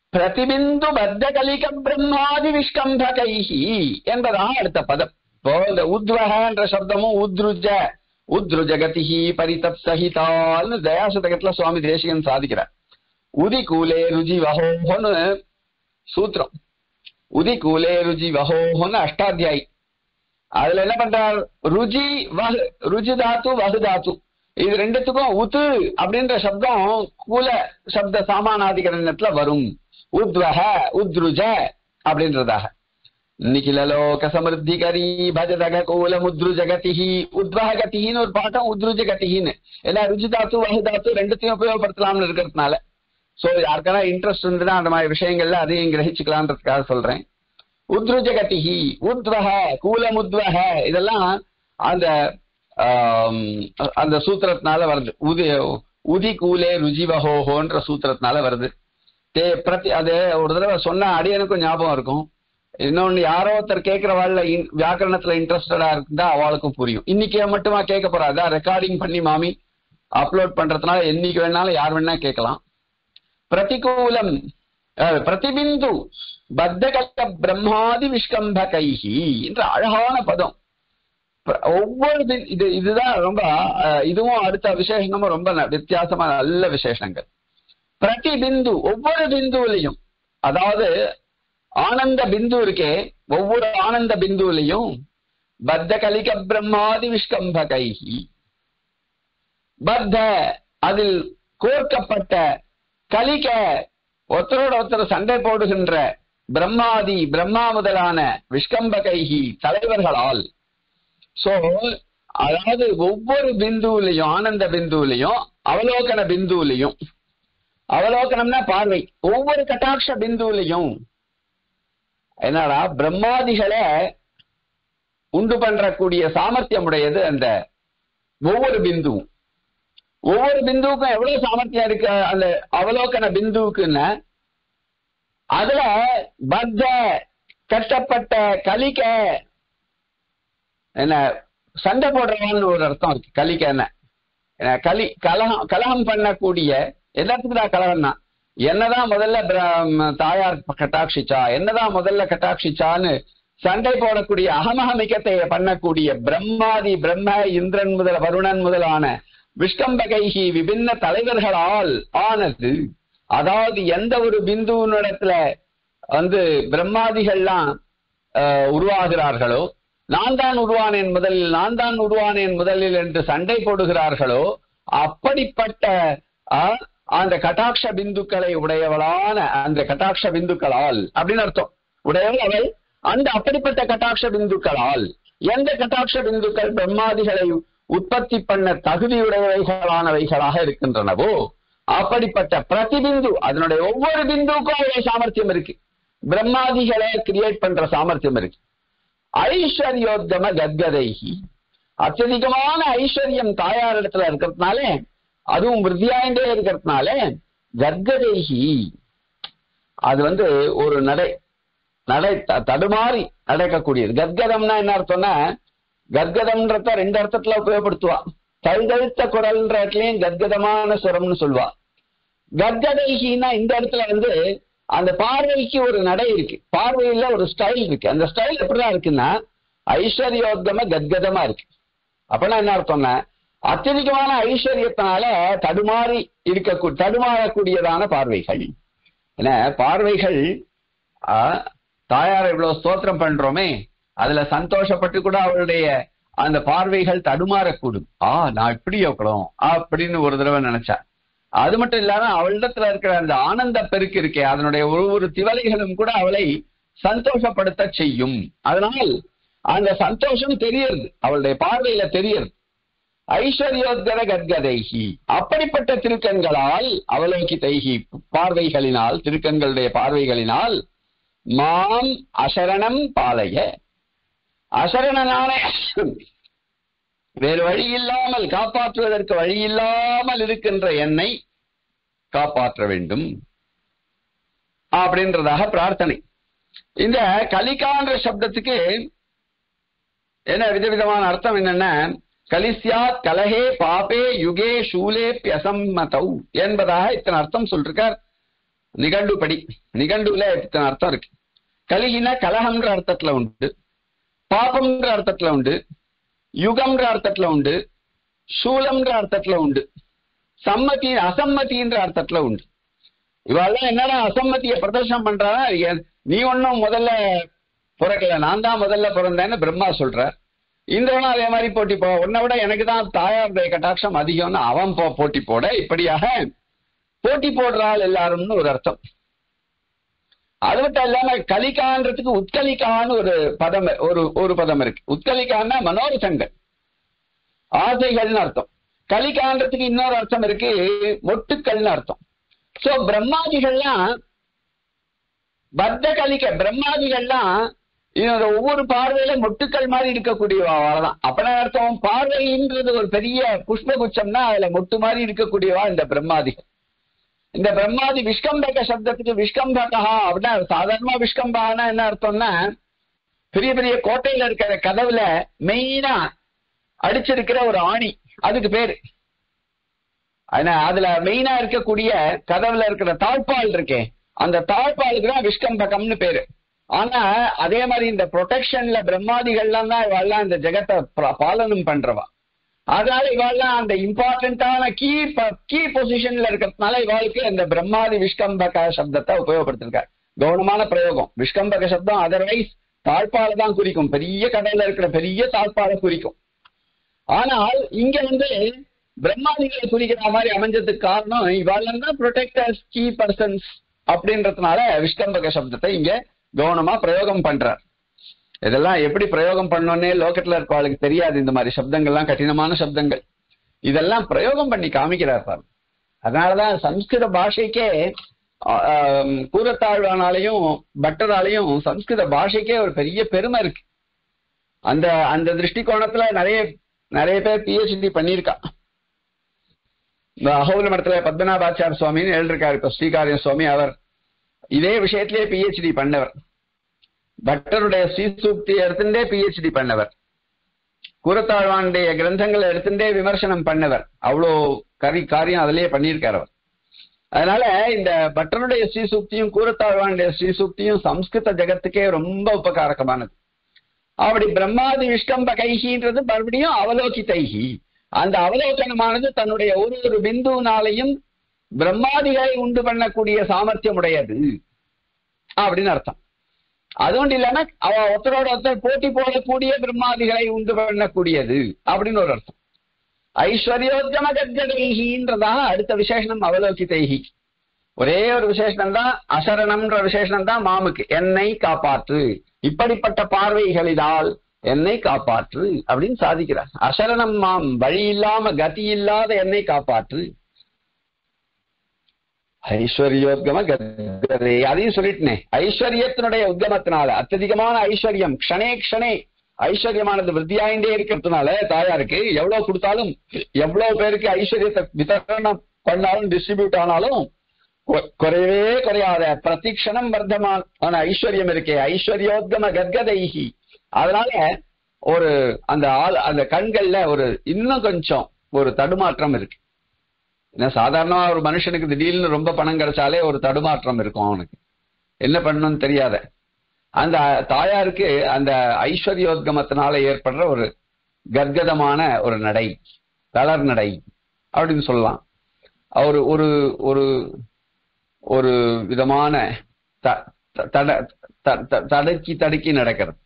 பிரதிபிந்து பத்த கலிக பிரம்மாதி விஷ்கம்பகைஹி என்பதான் அடுத்த பதம். இப்போ இந்த உத்வக என்ற சப்தமும் உத்ருஜ உத்ருஜகதிஹி பரிதப் பரிதப்சஹிதால்னு தயாசதகத்துல சுவாமி தேசிகன் சாதிக்கிறார். உதிகூலே ருஜி வஹோன்னு சூத்திரம். உதிகூலே ருஜி வஹோன்னு அஷ்டாத்தியாயி. அதுல என்ன பண்றார்? ருஜி வகு ருஜி தாத்து வகு தாத்து. இது ரெண்டுத்துக்கும் உத்து அப்படின்ற சப்தம் கூல சப்த சாமானாதிகரணத்துல வரும். உத்வஹ உத்ருஜ அப்படின்றதாக. நிகிலலோக சமிருத்திகரி பஜதக கூல முத்ரு ஜகதிஹி உத்வக கதிஹின்னு ஒரு பாட்டம் உத்ருஜ கதிஹின்னு. ஏன்னா ருஜி தாத்து வகு தாத்து ரெண்டுத்தையும் உபயோகப்படுத்தலாம்னு இருக்கிறதுனால. சோ யாருக்கான இன்ட்ரெஸ்ட் இருந்ததுன்னா அந்த மாதிரி விஷயங்கள்ல அதையும் கிரகிச்சுக்கலான்றதுக்காக சொல்றேன். உத்ருஜகதிஹி உத்வஹ கூலமுத்வஹ இதெல்லாம் அந்த அந்த சூத்திரத்தினால வருது. உதி உதி கூலே ருஜிவஹோஹோன்ற சூத்திரத்தினால வருது. தே பிரதி அது ஒரு தடவை சொன்ன அடியனுக்கும் ஞாபகம் இருக்கும். இன்னொன்னு யாரோ ஒருத்தர் கேட்கிறவாள்ல வியாக்கரணத்துல இன்ட்ரெஸ்டடா இருந்தா அவளுக்கும் புரியும். இன்னைக்கு மட்டுமா கேட்க போறாதா ரெக்கார்டிங் பண்ணி மாமி அப்லோட் பண்றதுனால என்னைக்கு வேணாலும் யார் வேணா கேட்கலாம். பிரதிகூலம் பிரதிபிந்து பத்தகல பிரம்மாதி விஷ்கம்பகைஹி என்ற அழகான பதம். ஒவ்வொரு இது இதுதான் ரொம்ப இதுவும் அடுத்த விசேஷமும் ரொம்ப ந- வித்தியாசமான நல்ல விசேஷங்கள். பிரதி பிந்து ஒவ்வொரு பிந்துவிலையும் அதாவது ஆனந்த பிந்து இருக்கே ஒவ்வொரு ஆனந்த பிந்துவிலையும் பத்த கலிக பிரம்மாதி விஷ்கம்பகைஹி. பத்த அதில் கோர்க்கப்பட்ட கலிக்க ஒருத்தரோட ஒருத்தர் சண்டை போடுகின்ற பிரம்மாதி பிரம்மா முதலான விஷ்கம்பகைகி தலைவர்களால். சோ அதாவது ஒவ்வொரு பிந்துலையும் ஆனந்த பிந்துலையும் அவலோகன பிந்துலையும் அவலோகனம்னா பார்வை ஒவ்வொரு கட்டாட்ச பிந்துலையும் என்னடா பிரம்மாதிகளை உண்டு பண்றக்கூடிய சாமர்த்தியம் உடையது அந்த ஒவ்வொரு பிந்துவும். ஒவ்வொரு பிந்துவுக்கும் எவ்வளவு சாமர்த்தியம் இருக்கு அந்த அவலோகன பிந்துவுக்குன்னு? அதுல பத்த கஷ்டப்பட்ட கலிக்க. என்ன சண்டை போடுறவன்னு ஒரு அர்த்தம் இருக்கு. கலிக்க என்ன? கலி கலகம் கலகம் பண்ணக்கூடிய எல்லாத்துக்கும் தான் என்னதான் முதல்ல தாயார் கட்டாட்சிச்சா என்னதான் முதல்ல கட்டாட்சிச்சான்னு சண்டை போடக்கூடிய அகமகமிக்கத்தை பண்ணக்கூடிய பிரம்மாதி பிரம்ம இந்திரன் முதல் வருணன் முதலான விஷ்கம்பகைகி விபின்ன தலைவர்களால் ஆனது அதாவது எந்த ஒரு பிந்துவினிடத்துல வந்து பிரம்மாதிகள்லாம் உருவாகிறார்களோ நான் தான் உருவானேன் முதலில் நான் தான் உருவானேன் முதலில் என்று சண்டை போடுகிறார்களோ அப்படிப்பட்ட அந்த கட்டாட்ச பிந்துக்களை உடையவளான அந்த கட்டாட்ச பிந்துக்களால் அப்படின்னு அர்த்தம். உடையவள் அவள் அந்த அப்படிப்பட்ட கட்டாட்ச பிந்துக்களால் எந்த கட்டாட்ச பிந்துக்கள் பிரம்மாதிகளை உற்பத்தி பண்ண தகுதியுடையவைகளானவைகளாக இருக்கின்றனவோ அப்படிப்பட்ட பிரதிபிந்து அதனுடைய ஒவ்வொரு பிந்துக்கும் சாமர்த்தியம் இருக்கு. பிரம்மாதிகளை கிரியேட் பண்ற சாமர்த்தியம் இருக்கு. ஐஸ்வர்யோத்தம கத்கதைகி அத்தியதிகமான ஐஸ்வர்யம் தாயார் இடத்துல இருக்கிறதுனால அதுவும் விருத்தியாயிண்டே இருக்கிறதுனால கத்கதைகி அது வந்து ஒரு நடை நடை தடுமாறி நடக்கக்கூடியது. கத்கதம்னா என்ன அர்த்தம்னா கத்கதம்ன்றத ரெண்டு அர்த்தத்துல உபயோகப்படுத்துவா. தழுதழுத்த குரல்ன்ற இடத்துலயும் கத்கதமான சுரம்னு சொல்லுவா கத்கதைகின்னா இந்த இடத்துல வந்து அந்த பார்வைக்கு ஒரு நடை இருக்கு. பார்வையில ஒரு ஸ்டைல் இருக்கு. அந்த ஸ்டைல் எப்படிதான் இருக்குன்னா ஐஸ்வர்யோத்தம கத்கதமா இருக்கு. அப்படின்னா என்ன அர்த்தம்னா அத்தியதிகமான ஐஸ்வர்யத்தினால தடுமாறி இருக்க தடுமாறக்கூடியதான பார்வைகள். ஏன்னா பார்வைகள் ஆ, தாயார் இவ்வளவு ஸ்தோத்திரம் பண்றோமே அதுல சந்தோஷப்பட்டு கூட அவளுடைய அந்த பார்வைகள் தடுமாறக்கூடும். ஆ நான் இப்படி இருக்கணும் அப்படின்னு ஒரு தடவை நினைச்சேன் அது மட்டும் இல்லாம அவளிடத்துல இருக்கிற அந்த ஆனந்த பெருக்கு இருக்கே அதனுடைய ஒவ்வொரு திவலைகளும் கூட அவளை சந்தோஷப்படுத்த செய்யும். அதனால் அந்த சந்தோஷம் தெரியறது அவளுடைய பார்வையில தெரியறது ஐஸ்வர்யோத்கர கத்கதைகி அப்படிப்பட்ட திருக்கண்களால் அவலோகிதைகி பார்வைகளினால் திருக்கண்களுடைய பார்வைகளினால் மாம் அசரணம் பாலைய அசரணனான வேறு வழி இல்லாமல் காப்பாற்றுவதற்கு வழி இல்லாமல் இருக்கின்ற என்னை காப்பாற்ற வேண்டும் அப்படின்றதாக பிரார்த்தனை. இந்த கலிகான்ற சப்தத்துக்கு என்ன விதவிதமான அர்த்தம் என்னன்னா? கலிசியாத் கலஹே பாபே யுகே ஷூலே பியசம்மதௌ என்பதாக இத்தனை அர்த்தம் சொல்லிருக்கார். நிகண்டுபடி நிகண்டுல இத்தனை அர்த்தம் இருக்கு. கலிகின கலகம்ன்ற அர்த்தத்துல உண்டு பாபம்ன்ற அர்த்தத்துல உண்டு. யுகம்ன்ற அர்த்தத்துல உண்டு சூலம்ன்ற அர்த்தத்துல உண்டு சம்மதி அசம்மதின்ற அர்த்தத்துல உண்டு. இவாள்லாம் என்னடா அசம்மதியை பிரதர்ஷனம் பண்றானா? நீ ஒன்னும் முதல்ல பிறக்கல நான் தான் முதல்ல பிறந்தேன்னு பிரம்மா சொல்ற இந்திரனும் அதே மாதிரி போட்டி போ உன்னை விட எனக்கு தான் தாயாருடைய கட்டாட்சம் அதிகம்னு அவன் போ போட்டி போட இப்படியாக போட்டி போடுறாள் எல்லாரும்னு ஒரு அர்த்தம். அது மட்டும் இல்லாம கலிகான்றதுக்கு உத்கலிகான்னு ஒரு பதம் ஒரு ஒரு பதம் இருக்கு. உத்கலிகான்னா மனோரசங்கள். ஆசைகள்னு அர்த்தம். கலிகான்றதுக்கு இன்னொரு அர்த்தம் இருக்கு மொட்டுக்கள்னு அர்த்தம். சோ பிரம்மாதிகள்லாம் பத்த கலிக்க பிரம்மாதிகள்லாம் இதோட ஒவ்வொரு பார்வையில மொட்டுக்கள் மாதிரி இருக்கக்கூடிய தான் அப்பனா அர்த்தம் பார்வைன்றது ஒரு பெரிய புஷ்பகுச்சம்னா அதுல மொட்டு மாதிரி இருக்கக்கூடியவா இந்த பிரம்மாதிகள். இந்த பிரம்மாதி விஷ்கம்பக சப்தத்துக்கு விஷ்கம்பகா அப்படின்னா சாதாரணமா விஷ்கம்பகனா என்ன அர்த்தம்னா பெரிய பெரிய கோட்டையில இருக்கிற கதவுல மெயினா அடிச்சிருக்கிற ஒரு ஆணி. அதுக்கு பேரு. ஆனா அதுல மெயினா இருக்கக்கூடிய கதவுல இருக்கிற தாழ்பால் இருக்கே. அந்த தாழ்பாலுக்கு தான் விஷ்கம்பகம்னு பேரு. ஆனா அதே மாதிரி இந்த ப்ரொடெக்ஷன்ல பிரம்மாதிகள்லாம் தான் இவாள்லாம் இந்த ஜெகத்தை பா- பாலனம் பண்றவா. அதனால இவாள்லாம் அந்த இம்பார்ட்டன்டான கீ கீ பொசிஷன்ல இருக்கிறதுனால இவாளுக்கு அந்த பிரம்மாதி விஷ்கம்பக சப்தத்தை உபயோகப்படுத்திருக்காரு. கவனமான பிரயோகம். விஷ்கம்பக சப்தம் அதர்வைஸ் தாழ்பாலை தான் குறிக்கும். பெரிய கடல்ல இருக்கிற பெரிய தாழ்பாலை குறிக்கும். ஆனால் இங்க வந்து பிரம்மாதிகளை குறிக்கிற மாதிரி அமைஞ்சதுக்கு காரணம் இவாளெல்லாம் தான் ப்ரொடெக்டர்ஸ் கீ பர்சன்ஸ் அப்படின்றதுனால விஷ்கம்பக சப்தத்தை இங்க கவனமா பிரயோகம் பண்றார். இதெல்லாம் எப்படி பிரயோகம் பண்ணோன்னே லோகத்துல இருக்கவாளுக்கு தெரியாது. இந்த மாதிரி சப்தங்கள்லாம் கடினமான சப்தங்கள். இதெல்லாம் பிரயோகம் பண்ணி காமிக்கிறார் பாரு அதனாலதான் சம்ஸ்கிருத பாஷைக்கே கூரத்தாழ்வானாலையும் பட்டராலையும் சம்ஸ்கிருத பாஷைக்கே ஒரு பெரிய பெருமை இருக்கு. அந்த அந்த திருஷ்டிகோணத்துல நிறைய நிறைய பேர் பிஹெச்டி பண்ணியிருக்கா. இந்த அகோல மடத்துல பத்மநாபாச்சார சுவாமின்னு எழுதிருக்காரு இப்ப ஸ்ரீகாரிய சுவாமி அவர் இதே விஷயத்திலேயே பிஹெச்டி பண்ணவர். பட்டருடைய ஸ்ரீசூக்தி எடுத்துட்டே பிஹெச்டி பண்ணவர். கூரத்தாழ்வானுடைய கிரந்தங்களை எடுத்துட்டே விமர்சனம் பண்ணவர். அவ்வளோ கரி காரியம் அதிலேயே பண்ணியிருக்கார் அவர். அதனால இந்த பட்டருடைய ஸ்ரீசூக்தியும் கூரத்தாழ்வானுடைய ஸ்ரீசூக்தியும் சம்ஸ்கிருத ஜெகத்துக்கே ரொம்ப உபகாரகமானது. அப்படி பிரம்மாதி விஷ்கம்ப கைகின்றது மறுபடியும் அவலோகிதைகி அந்த அவலோகனமானது தன்னுடைய ஒரு ஒரு பிந்துனாலையும் பிரம்மாதிகளை உண்டு பண்ணக்கூடிய சாமர்த்தியம் உடையது. அப்படின்னு அர்த்தம். அது இல்லைன்னா அவ ஒருத்தரோட ஒருத்தர் போட்டி போடக்கூடிய பிரம்மாதிகளை உண்டு பண்ணக்கூடியது அப்படின்னு ஒரு அர்த்தம். ஐஸ்வர்யோத்கம கத்கதைகின்றதாக அடுத்த விசேஷனம் அவலோகிதைகி ஒரே ஒரு விசேஷனம் தான் அசரணம்ன்ற விசேஷனம் தான் மாமுக்கு. என்னை காப்பாற்று. இப்படிப்பட்ட பார்வைகளினால் என்னை காப்பாற்று அப்படின்னு சாதிக்கிறார். அசரணம் மாம் வழி இல்லாம கதி இல்லாத என்னை காப்பாற்று. ஐஸ்வர்யோத்கம கத்கதே அதையும் சொல்லிட்டனே. ஐஸ்வர்யத்தினுடைய உத்கமத்தினால அत्यதிகமான ஐஸ்வர்யம் க்ஷணே க்ஷணே. ஐஸ்வர்யமானது விருத்தியாயிண்டே இருக்கிறதுனால தாயாருக்கு எவ்வளவு கொடுத்தாலும் எவ்வளவு பேருக்கு ஐஸ்வர்யத்தை விதரணம் பண்ணாலும் டிஸ்ட்ரிபியூட் ஆனாலும் கொ- குறையவே குறையாத பிரதிக்ஷணம் வர்த்தமான ஐஸ்வர்யம் இருக்கே. ஐஸ்வர்யோத்கம கத்கதைஹி அதனால ஒரு அந்த ஆள் அந்த கண்கள்ல ஒரு இன்னும் கொஞ்சம் ஒரு தடுமாற்றம் இருக்கு. ஏன்னா சாதாரணமா ஒரு மனுஷனுக்கு திடீர்னு ரொம்ப பணம் கிடைச்சாலே ஒரு தடுமாற்றம் இருக்கும் அவனுக்கு. என்ன பண்ணணும்னு தெரியாத. அந்த தாயாருக்கு அந்த ஐஸ்வர்யோத்கமத்தினால ஏற்படுற ஒரு கர்கதமான ஒரு நடை தளர் நடை அப்படின்னு சொல்லலாம். ஒரு ஒரு ஒரு ஒரு விதமான த- தட த- த- தடுக்கி தடுக்கி நடக்கிறது.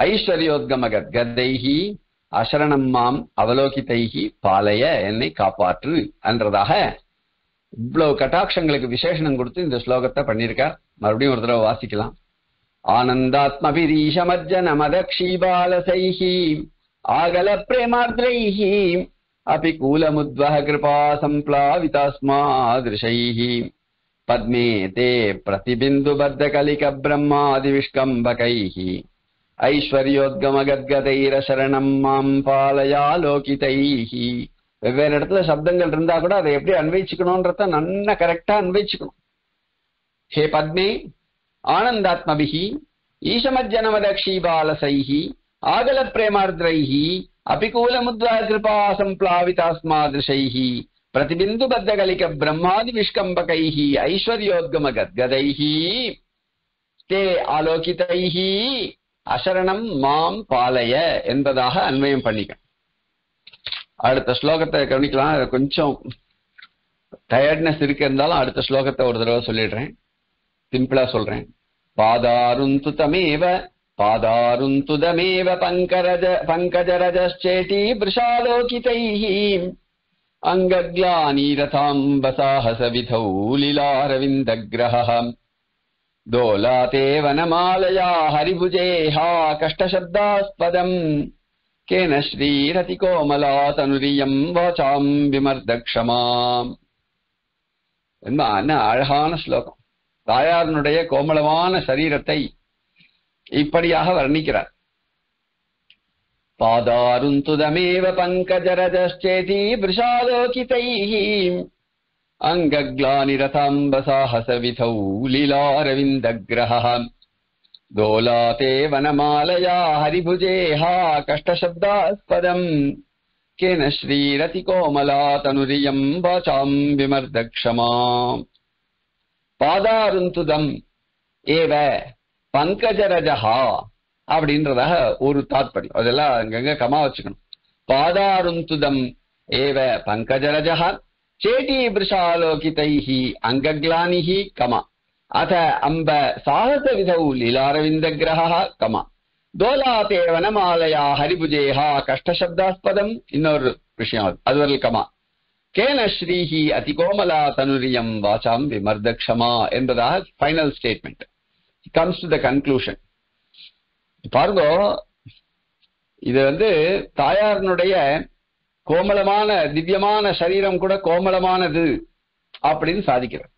ஐஸ்வர்யோத்கம கதைஹி அசரணம் மாம் அவலோகிதைகி பாலைய என்னை காப்பாற்று என்றதாக இவ்வளவு கட்டாட்சங்களுக்கு விசேஷனம் கொடுத்து இந்த ஸ்லோகத்தை பண்ணியிருக்கார். மறுபடியும் ஒரு தடவை வாசிக்கலாம். ஆனந்தாத்மபிரீஷமர்ஜனமதீபாலசைः ஆகல பிரேமார்திரைः अपि कूलमुद्वह कृपा सम्प्लावितास्मादृशैः पद्मे ते प्रतिबिन्दुबद्धकलिकब्रह्मादिविष्कम्भकैः ஐஸ்வர்யோத்கமகத்கதைரசரணம் மாம் பாலயாலோகிதைஹி வெவ்வேறு இடத்துல சப்தங்கள் இருந்தா கூட அதை எப்படி அன்வைச்சுக்கணும்ன்றத நல்லா கரெக்டா அன்வைச்சுக்கணும் ஹே பத்மே ஆனந்தாத்மபிஹி ஈசமஜ்ஜனமதக்ஷீபாலசைஹி ஆகல பிரேமார்திரைஹி அபிகூலமுத்ரா கிருபா சம்பிளாவிதாஸ்மாதிருஷைஹி பிரதிபிந்து பத்தகலிக பிரம்மாதி விஷ்கம்பகைஹி ஐஸ்வர்யோத்கம கத்கதைஹி தே ஆலோகிதைஹி। அசரணம் மாம் பாலய என்பதாக அன்வயம் பண்ணிக்க அடுத்த ஸ்லோகத்தை கவனிக்கலாம் அது கொஞ்சம் டயர்ட்னஸ் இருக்கு இருந்தாலும் அடுத்த ஸ்லோகத்தை ஒரு தடவை சொல்லிடுறேன் சிம்பிளா சொல்றேன் பாதாருந்து தமேவ பாதாருந்து தமேவ பங்கரஜ பங்கஜரஜேட்டி பிருஷாலோகிதைः अङ्गग्लानीरथाम्बसाहसविधौ लीलारविन्दग्रहः दोलाते वनमालया हरिभुजेहा कष्टशब्दास्पदम् केन श्रीरतिकोमला तनुरियम् वाचाम् விமர்தக்ஷமா என்ன அழகான ஸ்லோகம் தாயாரனுடைய கோமளமான சரீரத்தை இப்படியாக வர்ணிக்கிறார் பாதாருந்துதமேவ பங்கஜரஜேதி பிருஷாலோகிதைः अङ्गग्लानिरथाम्बसाहसविधौ लीलारविन्दग्रहः दोलाते वनमालया हरिभुजेहा कष्टशब्दास्पदम् केन श्रीरतिकोमला तनुरियम् वाचाम् विमर्दक्षमा பாதாருந்துதம் ஏவ பங்கஜரஜஹா அப்படின்றதாக ஒரு தாத்பரியம் அதெல்லாம் அங்கங்க கமா வச்சுக்கணும் பாதாருந்துதம் ஏவ பங்கஜரஜஹா சேட்டி பிருஷாலோகிதைः அங்கக்லானிः கமா. அத அம்ப சாகச லீலாரவிந்த லீலாரவிந்தகிரஹः கமா. தோலாதே வனமாலயா ஹரிபுஜேஹா கஷ்டசப்தாஸ்பதம் இன்னொரு விஷயம் அதுவரில் கமா. கேன ஸ்ரீஹி அதிகோமலா தனுரியம் வாசாம் விமர்தக்ஷமா என்பதாக final statement comes to the conclusion பாருங்க இது வந்து தாயாரனுடைய கோமலமான திவ்யமான சரீரம் கூட கோமலமானது அப்படின்னு சாதிக்கிறார்.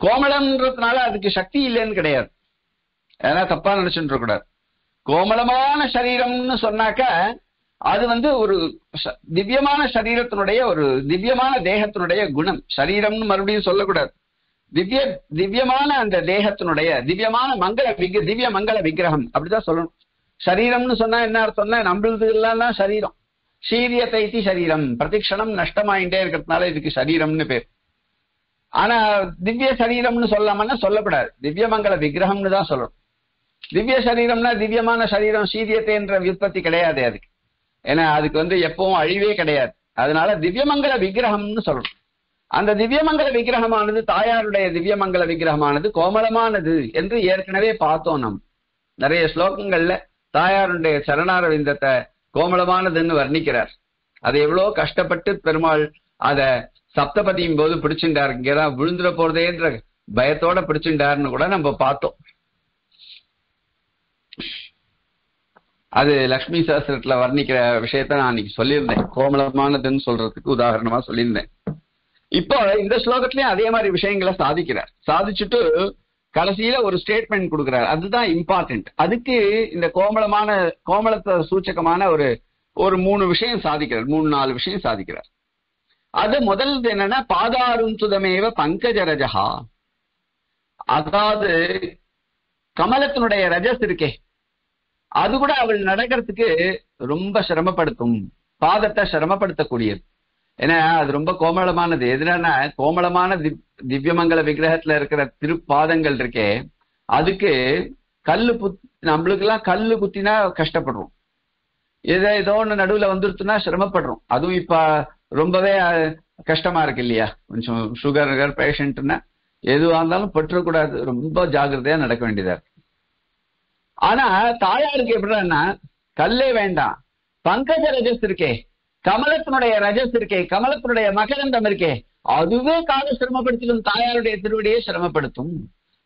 கோமலம்ன்றதுனால அதுக்கு சக்தி இல்லைன்னு கிடையாது. ஏன்னா தப்பா நினைச்சுட்டு கூடாது கோமலமான சரீரம்னு சொன்னாக்க அது வந்து ஒரு திவ்யமான சரீரத்தினுடைய ஒரு திவ்யமான தேகத்தினுடைய குணம். சரீரம்னு மறுபடியும் சொல்லக்கூடாது. திவ்ய திவ்யமான அந்த தேகத்தினுடைய திவ்யமான மங்கள விக் திவ்ய மங்கள விக்கிரகம். அப்படிதான் சொல்லணும். சரீரம்னு சொன்னா என்ன அர்த்தம்னா நம்மளது எல்லாம் தான் சரீரம். சீரியத்தை தைத்தி சரீரம். பிரதிக்ஷணம் நஷ்டமாயிட்டே இருக்கிறதுனால இதுக்கு சரீரம்னு பேர். ஆனா திவ்ய சரீரம்னு சொல்லாமன்னா சொல்லப்படாது. திவ்யமங்கல விக்கிரகம்னு தான் சொல்லணும். திவ்ய சரீரம்னா திவ்யமான சரீரம் சீரியத்தைன்ற விற்பத்தி கிடையாது அதுக்கு. ஏன்னா அதுக்கு வந்து எப்பவும் அழிவே கிடையாது. அதனால திவ்யமங்கல விக்கிரகம்னு சொல்லணும். அந்த திவ்யமங்கல விக்கிரகமானது தாயாருடைய திவ்யமங்கல விக்கிரகமானது கோமலமானது என்று ஏற்கனவே பார்த்தோம் நம் நிறைய ஸ்லோகங்கள்ல தாயாருடைய சரணாரவிந்தத்தை கோமளமானதுன்னு வர்ணிக்கிறார். அதை எவ்வளவு கஷ்டப்பட்டு பெருமாள் அத சப்தபதியும் போது பிடிச்சுட்டார் இங்கதான் விழுந்துட போறதேன்ற பயத்தோட பிடிச்சுட்டாருன்னு கூட நம்ம பார்த்தோம். அது லக்ஷ்மி சாஸ்திரத்துல வர்ணிக்கிற விஷயத்த நான் அன்னைக்கு சொல்லியிருந்தேன். கோமளமானதுன்னு சொல்றதுக்கு உதாரணமா சொல்லியிருந்தேன். இப்போ இந்த ஸ்லோகத்திலயும் அதே மாதிரி விஷயங்களை சாதிக்கிறார். சாதிச்சுட்டு கடைசியில ஒரு ஸ்டேட்மெண்ட் கொடுக்கிறார். அதுதான் இம்பார்ட்டன்ட் அதுக்கு இந்த கோமளமான கோமளத்தை சூச்சகமான ஒரு ஒரு மூணு விஷயம் சாதிக்கிறார். மூணு நாலு விஷயம் சாதிக்கிறார். அது முதல்து என்னன்னா பாதாருந்துதமேவ பங்கஜரஜகா அதாவது கமலத்தினுடைய ரஜஸ் இருக்கே. அது கூட அவள் நடக்கிறதுக்கு ரொம்ப சிரமப்படுத்தும். பாதத்தை சிரமப்படுத்தக்கூடியது. ஏன்னா அது ரொம்ப கோமளமானது. எதுனா கோமளமான திவ்- திவ்யமங்கல விக்கிரகத்துல இருக்கிற திருப்பாதங்கள் இருக்கே அதுக்கு கல்லு புத் நம்மளுக்கு எல்லாம் கல்லு குத்தினா கஷ்டப்படுறோம். ஏதோ ஏதோ ஒண்ணு நடுவுல வந்துருச்சுன்னா சிரமப்படுறோம். அதுவும் இப்ப ரொம்பவே கஷ்டமா இருக்கு இல்லையா? கொஞ்சம் சுகர் பேஷண்ட்னா எதுவா இருந்தாலும் பற்றக்கூடாது. ரொம்ப ஜாக்கிரதையா நடக்க வேண்டியதா இருக்கு. ஆனா தாயாருக்கு எப்படின்னா கல்லே வேண்டாம். பங்கஜ ரஜஸ் இருக்கே கமலத்தினுடைய ரஜஸ் இருக்கே கமலத்தினுடைய மகரந்தம் இருக்கே அதுவே கால சிரமப்படுத்திடும் தாயாருடைய திருவடியை சிரமப்படுத்தும்.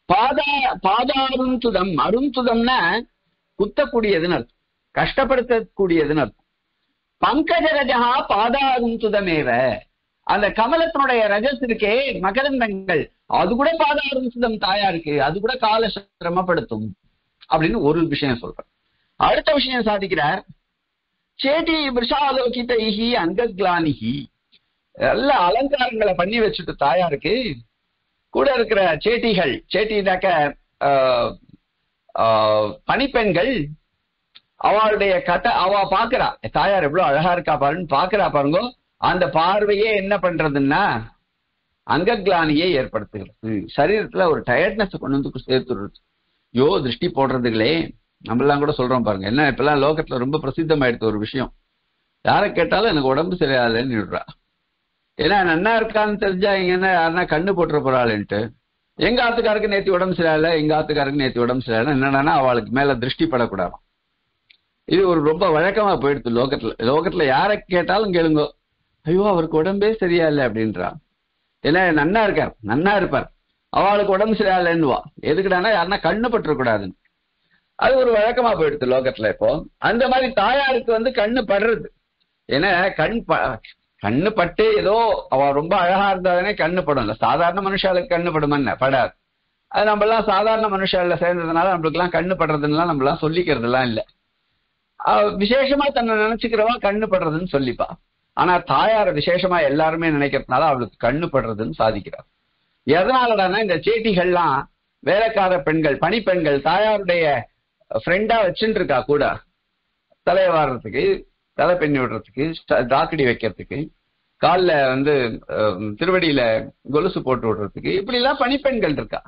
பாதா பாதாரும் பாதாருந்துதம் அருந்துதம்னா குத்தக்கூடியதுன்னு அர்த்தம். கஷ்டப்படுத்தக்கூடியதுன்னு அர்த்தம். பங்கஜ ரஜகா பாதாருந்துதமேவ அந்த கமலத்தினுடைய ரஜஸ் இருக்கே மகரந்தங்கள் அது கூட பாதாருந்துதம் தாயாருக்கு அது கூட கால சிரமப்படுத்தும். அப்படின்னு ஒரு விஷயம் சொல்றேன் அடுத்த விஷயம் சாதிக்கிறார். சேட்டி விஷாலோகிதைஹி அங்கக்லானிஹி. நல்ல அலங்காரங்களை பண்ணி வச்சுட்டு தாயாருக்கு கூட இருக்கிற சேட்டிகள் சேட்டினாக்க பனிப்பெண்கள் பணிப்பெண்கள் அவளுடைய கதை அவ பாக்குறா. தாயார் எவ்வளவு அழகா இருக்கா பாருன்னு பாக்குறா பாருங்க. அந்த பார்வையே என்ன பண்றதுன்னா அங்கக்லானியை ஏற்படுத்துகிறது. சரீரத்துல ஒரு டயர்ட்னஸ் கொண்டு வந்து சேர்த்துடுறது. யோ திருஷ்டி போடுறதுகளே. நம்மளாம் கூட சொல்றோம் பாருங்க. என்ன இப்பெல்லாம் லோகத்துல ரொம்ப பிரசித்தமாயிடுது ஒரு விஷயம். யாரை கேட்டாலும் எனக்கு உடம்பு சரியாதுன்னு விடுறா ஏன்னா நன்னா இருக்கான்னு தெரிஞ்சா இங்க என்ன யாருன்னா கண்ணு போட்டுற போறாளுன்ட்டு. எங்க ஆத்துக்காருக்கு நேத்தி உடம்பு சரியாயில்ல எங்க ஆத்துக்காருக்கு நேத்தி உடம்பு சரியாயில்ல என்னன்னா அவளுக்கு மேல திருஷ்டி படக்கூடாது இது ஒரு ரொம்ப வழக்கமா போயிடுது லோகத்துல. லோகத்துல யாரை கேட்டாலும் கேளுங்க. ஐயோ அவருக்கு உடம்பே சரியாயில்ல அப்படின்றா. ஏன்னா நன்னா இருக்கார் நன்னா இருப்பார். அவளுக்கு உடம்பு சரியாயில்லைன்னுவா எதுக்குடானா யாருன்னா கண்ணு பற்றக்கூடாதுன்னு அது ஒரு வழக்கமா போயிடுது லோகத்துல இப்போ. அந்த மாதிரி தாயாருக்கு வந்து கண்ணு படுறது. ஏன்னா கண் ப கண்ணு பட்டு ஏதோ அவ ரொம்ப அழகா இருந்தாதானே கண்ணு படும். இல்ல சாதாரண மனுஷாளுக்கு கண்ணு படுமா படாது. அது நம்ம எல்லாம் சாதாரண மனுஷால சேர்ந்ததுனால நம்மளுக்கு எல்லாம் கண்ணு படுறதுன்னா நம்ம எல்லாம் சொல்லிக்கிறது எல்லாம் இல்ல விசேஷமா தன்னை நினைச்சுக்கிறவா கண்ணு படுறதுன்னு சொல்லிப்பா. ஆனா தாயார விசேஷமா எல்லாருமே நினைக்கிறதுனால அவளுக்கு கண்ணு படுறதுன்னு சாதிக்கிறார். எதனாலடானா இந்த சேட்டிகள்லாம் வேலைக்கார பெண்கள் பணிப்பெண்கள் தாயாருடைய ஃப்ரெண்டா வச்சுட்டு இருக்கா கூட தலையை வாடுறதுக்கு தலை பெண்ணி விடுறதுக்கு தாக்கடி வைக்கிறதுக்கு காலில் வந்து திருவடியில கொலுசு போட்டு விடுறதுக்கு இப்படி எல்லாம் பனிப்பெண்கள் இருக்கா?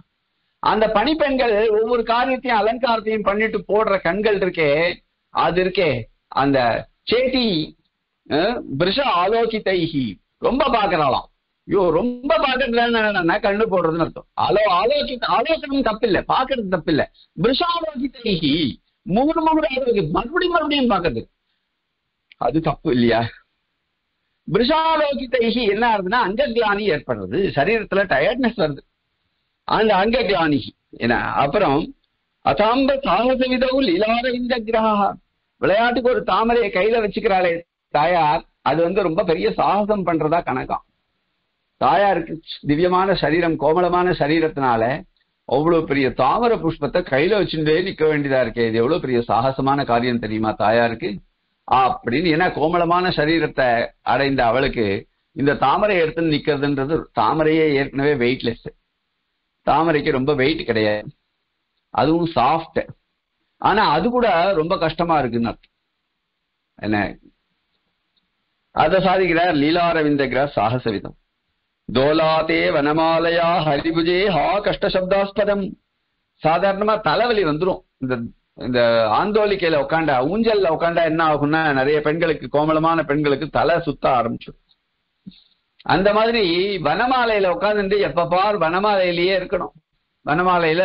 அந்த பனிப்பெண்கள் ஒவ்வொரு காரியத்தையும் அலங்காரத்தையும் பண்ணிட்டு போடுற கண்கள் இருக்கே அது இருக்கே அந்த சேட்டி பிரிஷ ஆலோகிதைஹி ரொம்ப பாக்குறாளாம். ஐயோ ரொம்ப பாக்குறதுல கண்ணு போடுறதுன்னு அர்த்தம். ஆலோ ஆலோசி ஆலோசனம் தப்பில்லை பாக்குறது தப்பில்லை. பிரிஷாலோகிதைஹி மூணு மூணு ஆலோகி மறுபடியும் மறுபடியும் பாக்குறது. அது தப்பு இல்லையா? பிரிஷாலோகிதைஹி என்ன ஆகுதுன்னா அங்கக்லானி ஏற்படுறது. சரீரத்துல டயர்ட்னஸ் வருது. அந்த அங்கக்லானி என்ன அப்புறம் அதாம்ப சாகச விதவு லீலாரவிந்த கிரகா விளையாட்டுக்கு ஒரு தாமரையை கையில வச்சுக்கிறாளே தாயார். அது வந்து ரொம்ப பெரிய சாகசம் பண்றதா கணக்காம். தாயாருக்கு திவ்யமான சரீரம் கோமளமான சரீரத்தினால அவ்வளவு பெரிய தாமர புஷ்பத்தை கையில வச்சுட்டே நிக்க வேண்டியதா இருக்கே. இது எவ்வளவு பெரிய சாகசமான காரியம் தெரியுமா தாயாருக்கு? அப்படின்னு ஏன்னா கோமளமான சரீரத்தை அடைந்த அவளுக்கு இந்த தாமரை எடுத்து நிக்கிறதுன்றது தாமரையே ஏற்கனவே வெயிட்லெஸ் தாமரைக்கு ரொம்ப வெயிட் கிடையாது. அதுவும் சாஃப்ட் ஆனா அது கூட ரொம்ப கஷ்டமா இருக்குன்னு என்ன? அதை சாதிக்கிறார் லீலாரவிந்தகிற சாகசவிதம் தோலாதே வனமாலையா ஹரிபுஜே ஹா கஷ்ட சப்தாஸ்பதம் சாதாரணமா தலைவலி வந்துடும் இந்த இந்த ஆந்தோலிக்கையில உட்காண்டா ஊஞ்சல்ல உட்காண்டா என்ன ஆகும்னா நிறைய பெண்களுக்கு கோமலமான பெண்களுக்கு தலை சுத்த ஆரம்பிச்சிடும் அந்த மாதிரி வனமாலையில உட்காந்துட்டு எப்ப பார் வனமாலையிலேயே இருக்கணும். வனமாலையில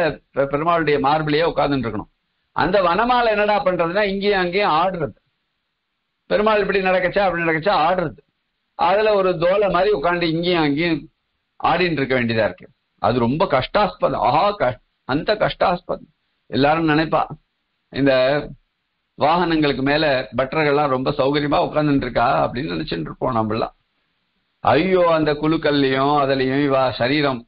பெருமாளுடைய மார்பிலேயே உட்காந்துட்டு இருக்கணும். அந்த வனமாலை என்னடா பண்றதுன்னா இங்கேயும் அங்கேயும் ஆடுறது. பெருமாள் இப்படி நடக்கச்சா அப்படி நடக்கச்சா ஆடுறது. அதுல ஒரு தோலை மாதிரி உட்காந்து இங்கேயும் அங்கேயும் ஆடின்னு இருக்க வேண்டியதா இருக்கு. அது ரொம்ப கஷ்டாஸ்பதம் ஆஹா அந்த கஷ்டாஸ்பதம் எல்லாரும் நினைப்பா இந்த வாகனங்களுக்கு மேல பட்டர்கள்லாம் ரொம்ப சௌகரியமா உட்காந்துட்டு இருக்கா அப்படின்னு நினைச்சுட்டு இருப்போம் நம்மளாம் ஐயோ அந்த குழுக்கள்லயும் அதுலயும் இவா சரீரம்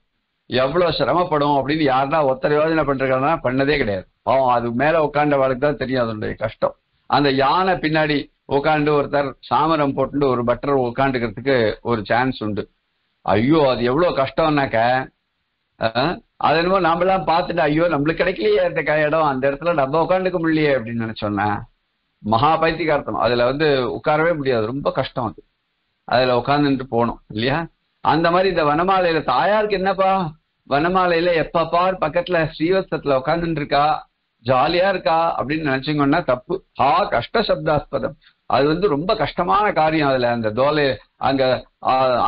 எவ்வளவு சிரமப்படும் அப்படின்னு யாருன்னா ஒருத்தர் யோஜனை பண்றாங்கன்னா பண்ணதே கிடையாது. அவன் அது மேல உட்காண்டவளுக்கு தான் தெரியும் அதனுடைய கஷ்டம். அந்த யானை பின்னாடி உட்காந்து ஒருத்தர் சாமரம் போட்டு ஒரு பட்டர் உட்காந்துக்கிறதுக்கு ஒரு சான்ஸ் உண்டு. ஐயோ அது எவ்வளவு கஷ்டம்னாக்க அது என்னமோ நாமெல்லாம் பார்த்துட்டு ஐயோ நம்மளுக்கு கிடைக்கலையே இந்த இடம் அந்த இடத்துல நம்ம உட்காந்துக்க முடியலையே அப்படின்னு நினைச்சோன்னா மகா பைத்தியகார்த்தம். அதுல வந்து உட்காரவே முடியாது. ரொம்ப கஷ்டம் அது. அதுல உட்காந்துட்டு போகணும் இல்லையா? அந்த மாதிரி இந்த வனமாலையில தாயாருக்கு என்னப்பா? வனமாலையில எப்ப பார் பக்கத்துல ஸ்ரீவஸ்தத்துல உட்காந்துட்டு இருக்கா? ஜாலியா இருக்கா? அப்படின்னு நினைச்சீங்கன்னா தப்பு. ஹா கஷ்ட சப்தாஸ்பதம் அது வந்து ரொம்ப கஷ்டமான காரியம் அதுல. அந்த தோலை அங்க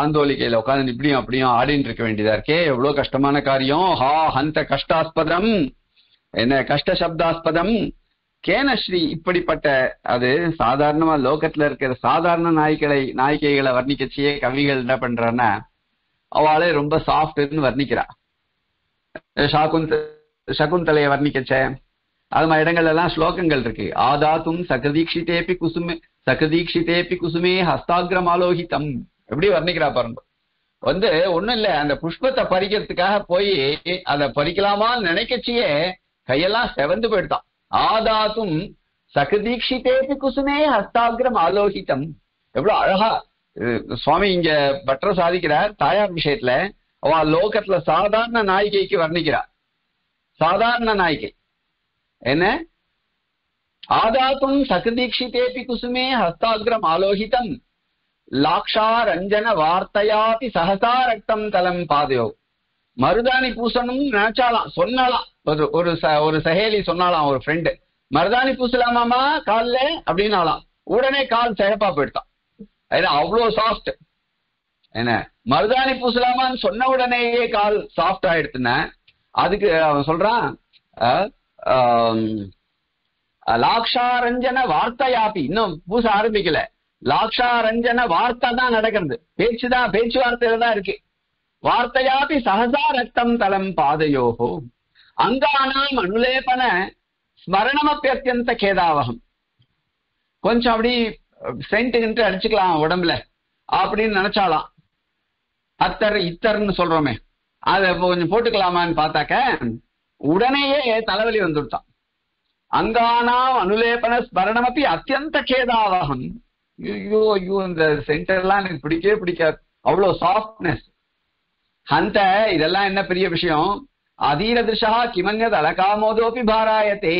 ஆந்தோலிக்கையில உட்காந்து இப்படியும் அப்படியும் ஆடின்னு இருக்க வேண்டியதா இருக்கே. எவ்வளவு கஷ்டமான காரியம். ஹா ஹந்த கஷ்டாஸ்பதம். என்ன கஷ்ட சப்தாஸ்பதம். கேனஸ்ரீ இப்படிப்பட்ட அது சாதாரணமா லோகத்துல இருக்கிற சாதாரண நாய்களை நாய்க்கைகளை வர்ணிக்கச்சியே கவிகள் என்ன பண்றான்னா அவளே ரொம்ப சாஃப்ட்னு வர்ணிக்கிறா. சாகுந்த சகுந்தலையை வர்ணிக்கச்சேன் அது மாதிரி இடங்கள்ல எல்லாம் ஸ்லோகங்கள் இருக்கு. ஆதாத்தும் சகதீக்ஷிதேபி குசுமே சகதீக்ஷிதேபி குசுமே ஹஸ்தாகிரம் ஆலோகிதம் எப்படி வர்ணிக்கிறா பாருங்க. வந்து ஒண்ணும் இல்ல அந்த புஷ்பத்தை பறிக்கிறதுக்காக போய் அதை பறிக்கலாமான்னு நினைக்கச்சியே கையெல்லாம் செவந்து போயிடுதான். ஆதாத்தும் சகதீக்ஷிதேபி குசுமே ஹஸ்தாகிரம் ஆலோகிதம் எவ்வளவு அழகா சுவாமி இங்க பற்ற சாதிக்கிறார் தாயார் விஷயத்துல. அவ லோகத்துல சாதாரண நாயிகைக்கு வர்ணிக்கிறார். சாதாரண நாயிகை. என்ன? ஆதாத்தும் சகதீட்சிதேபி குசுமே ஹஸ்தாகிரம் ஆலோகிதம் லாக்ஷாரஞ்சன வார்த்தையாபி சகசா ரக்தம் தலம் பாதையோ. மருதாணி பூசணும்னு நினைச்சாலாம் சொன்னாலாம் ஒரு ஒரு ஒரு சஹேலி சொன்னாலாம் ஒரு ஃப்ரெண்டு மருதாணி பூசலாமாமா? கால்ல? அப்படின்னாலாம் உடனே கால் சிகப்பா போயிட்டான் ஏன்னா அவ்வளோ சாஃப்ட் என்ன? மருதாணி பூசலாமான்னு சொன்ன உடனேயே கால் சாஃப்ட் ஆயிடுத்துன அதுக்கு அவன் சொல்றான் லாக்ஷாரஞ்சன வார்த்தையாப்பி இன்னும் பூச ஆரம்பிக்கல. லாக்ஷாரஞ்சன வார்த்தை தான் நடக்கிறது. பேச்சு தான் பேச்சுவார்த்தையில தான் இருக்கு. வார்த்தையாபி சகசா ரத்தம் தலம் பாதையோகோ. அங்கானாம் அனுலேபன ஸ்மரணமப்பியத்தியந்த கேதாவகம். கொஞ்சம் அப்படி சென்ட் கிண்டு அடிச்சுக்கலாம் உடம்புல. அப்படின்னு நினைச்சாலாம். அத்தர் இத்தர்ன்னு சொல்றோமே. அதை கொஞ்சம் போட்டுக்கலாமான்னு பார்த்தாக்க உடனேயே தலைவலி வந்துட்டான் அங்கானாம் அனுலேபன அப்படி அத்தியந்த கேதாவகம். ஐயோ ஐயோ இந்த சென்டர்லாம் எனக்கு பிடிக்கவே பிடிக்காது. அவ்வளவு சாஃப்ட்னஸ் அந்த இதெல்லாம் என்ன பெரிய விஷயம்? அதீரதிஷா கிமன்யத் அலகாமோதோபி பாராயத்தே.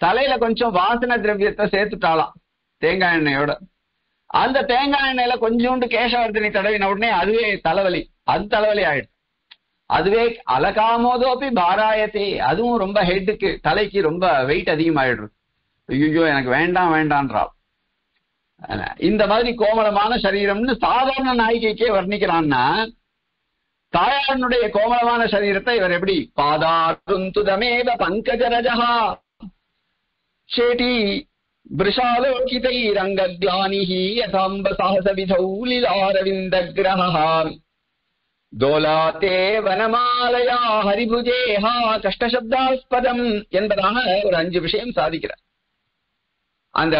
தலையில கொஞ்சம் வாசன திரவியத்தை சேர்த்துட்டாலாம் தேங்காய் எண்ணெயோட. அந்த தேங்காய் எண்ணெயில கொஞ்சோண்டு கேசவர்தனி தடவின உடனே அதுவே தலைவலி. அது தலைவலி ஆயிடுச்சு. அதுவே அலகாமோதோப்பி பாராயத்தே. அதுவும் ரொம்ப ஹெட்டுக்கு தலைக்கு ரொம்ப வெயிட் அதிகமாயிடுது. ஐயோ எனக்கு வேண்டாம் வேண்டான்றாள். இந்த மாதிரி கோமலமான சரீரம்னு சாதாரண நாயிகைக்கே வர்ணிக்கிறான்னா தாயாரனுடைய கோமலமான சரீரத்தை இவர் எப்படி? பாதாருந்துதமேவ பங்கஜரஜா சேட்டி ரங்க ரங்கக்லானிஹி யதாம்ப சாகசவிதௌ லிலாரவிந்த கிரகான் தோலாத்தே வனமாலயா ஹரிபுஜேஹா கஷ்டசப்தாஸ்பதம் என்பதாக ஒரு அஞ்சு விஷயம் சாதிக்கிறார். அந்த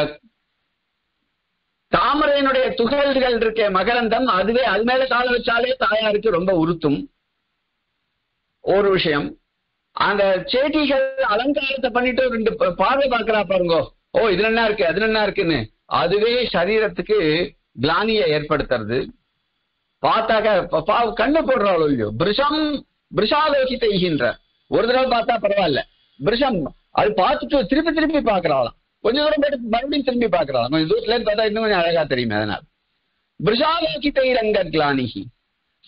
தாமரையினுடைய துகள்கள் இருக்க மகரந்தம் அதுவே அது மேல கால வச்சாலே தாயாருக்கு ரொம்ப உறுத்தும். ஒரு விஷயம் அந்த சேட்டிகள் அலங்காரத்தை பண்ணிட்டு ரெண்டு பார்வை பார்க்கறா பாருங்க. ஓ இதுல என்ன இருக்கு அதுல என்ன இருக்குன்னு. அதுவே சரீரத்துக்கு கிளானியை ஏற்படுத்துறது. பார்த்தாக்க ப- பா- கண்ணு போடுறாளோ இல்லையோ? பிரிஷம் பிரிஷாலோகித்தைகின்ற ஒரு தடவை பார்த்தா பரவாயில்ல. பிரிஷம் அது பார்த்துட்டு திருப்பி திருப்பி பார்க்கறாளாம். கொஞ்சம் தூரம் போயிட்டு மறுபடியும் திரும்பி பார்க்கறாளாம். கொஞ்சம் தூரத்துல இருந்து பார்த்தா இன்னும் கொஞ்சம் அழகா தெரியுமே அதனால. பிரிஷாலோகித்தை ரங்க கிளானிகி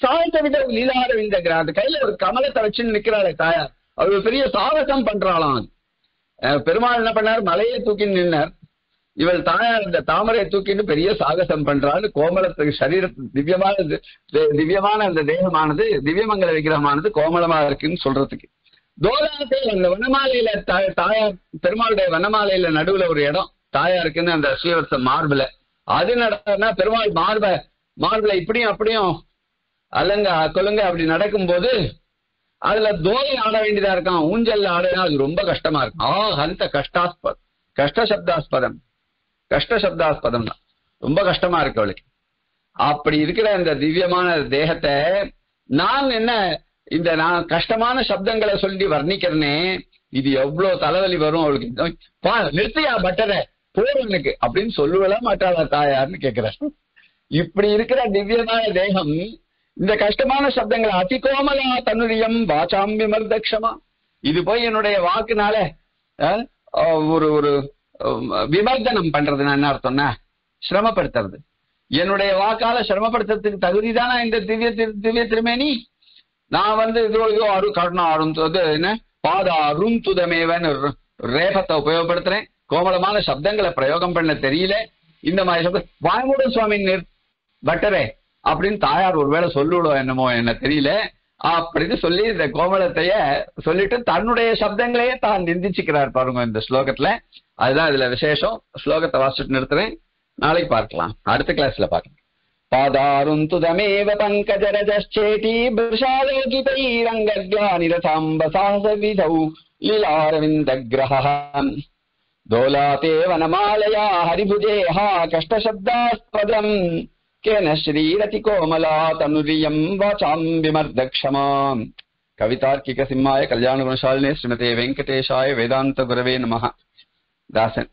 சாயத்த வித லீலாரவிந்த கிராந்த. கையில ஒரு கமலத்தை வச்சுன்னு நிக்கிறாளே தாயார். அவர் பெரிய சாகசம் பண்றாளாம். பெருமாள் என்ன பண்ணார்? மலையை தூக்கி நின்னார். இவள் தாயார் இந்த தாமரையை தூக்கின்னு பெரிய சாகசம் பண்றாள் கோமலத்துக்கு சரீரத்து திவ்யமான திவ்யமான அந்த தேகமானது திவ்யமங்கல விக்கிரகமானது கோமலமா இருக்குன்னு சொல்றதுக்கு. தோலாத்தை அந்த வனமாலையில தாயார் பெருமாளுடைய வனமாலையில நடுவுல ஒரு இடம். தாயா இருக்குன்னு அந்த ஸ்ரீவர்த்த மார்பில் அது நடனா பெருமாள் மார்ப மார்பில் இப்படியும் அப்படியும் அல்லங்க கொலுங்க அப்படி நடக்கும்போது அதுல தோலை ஆட வேண்டியதா இருக்கான். ஊஞ்சல்ல ஆடுனா அது ரொம்ப கஷ்டமா இருக்கும். ஆ ஹந்த கஷ்டாஸ்பத் கஷ்ட சப்தாஸ்பதம் கஷ்ட சப்தாஸ்பதம் தான் ரொம்ப கஷ்டமா இருக்கு அவளுக்கு. அப்படி இருக்கிற இந்த திவ்யமான தேகத்தை நான் என்ன இந்த நான் கஷ்டமான சப்தங்களை சொல்லி வர்ணிக்கிறேனே இது எவ்வளவு தலைவலி வரும் அவளுக்கு. பா நிறுத்தியா பட்டரை போதும் அப்படின்னு சொல்லவே மாட்டாளா தாயார்னு கேக்குறேன் இப்படி இருக்கிற திவ்யமான தேகம் இந்த கஷ்டமான சப்தங்களை அதிகோமலா தன்னுரியம் வாசாம் விமர்தக்ஷமா இது போய் என்னுடைய வாக்குனால அஹ், ஒரு ஒரு விமர்தனம் பண்றதுன்னா என்ன அர்த்தம்னா சிரமப்படுத்துறது. என்னுடைய வாக்கால சிரமப்படுத்துறதுக்கு தகுதிதானா இந்த திவ்ய திவ்ய திருமேனி? நான் வந்து இதோ அரு கருணா அரும் என்ன? பாத அரும் துதமேவன்னு ரேபத்தை உபயோகப்படுத்துறேன். கோமலமான சப்தங்களை பிரயோகம் பண்ண தெரியல. இந்த மாதிரி சப்தம் வாய்மூடன் சுவாமி நிற் பட்டரே அப்படின்னு தாயார் ஒருவேளை சொல்லிவிடும் என்னமோ என்ன தெரியல. அப்படின்னு சொல்லி இந்த கோமலத்தைய சொல்லிட்டு தன்னுடைய சப்தங்களையே தான் நிந்திச்சுக்கிறார் பாருங்க இந்த ஸ்லோகத்துல. அதுதான் இதுல விசேஷம் ஸ்லோகத்தை வாசிச்சுட்டு நிறுத்துறேன் நாளைக்கு பார்க்கலாம் அடுத்த கிளாஸ்ல பார்க்கலாம் पादारुन्तुदमेव पङ्कजरजश्चेटी वृषालोकितैरङ्गग्लानिरसाम्ब साहसविधौ लीलारविन्दग्रहः दोलाते वनमालया हरिभुजेः कष्टशब्दास्पदम् केन श्रीरतिकोमला तनुरियम् वाचाम् विमर्दक्षमाम् कवितार्किकसिंहाय कल्याणगुणशालिने श्रीमते वेङ्कटेशाय वेदान्तगुरवे नमः That's it.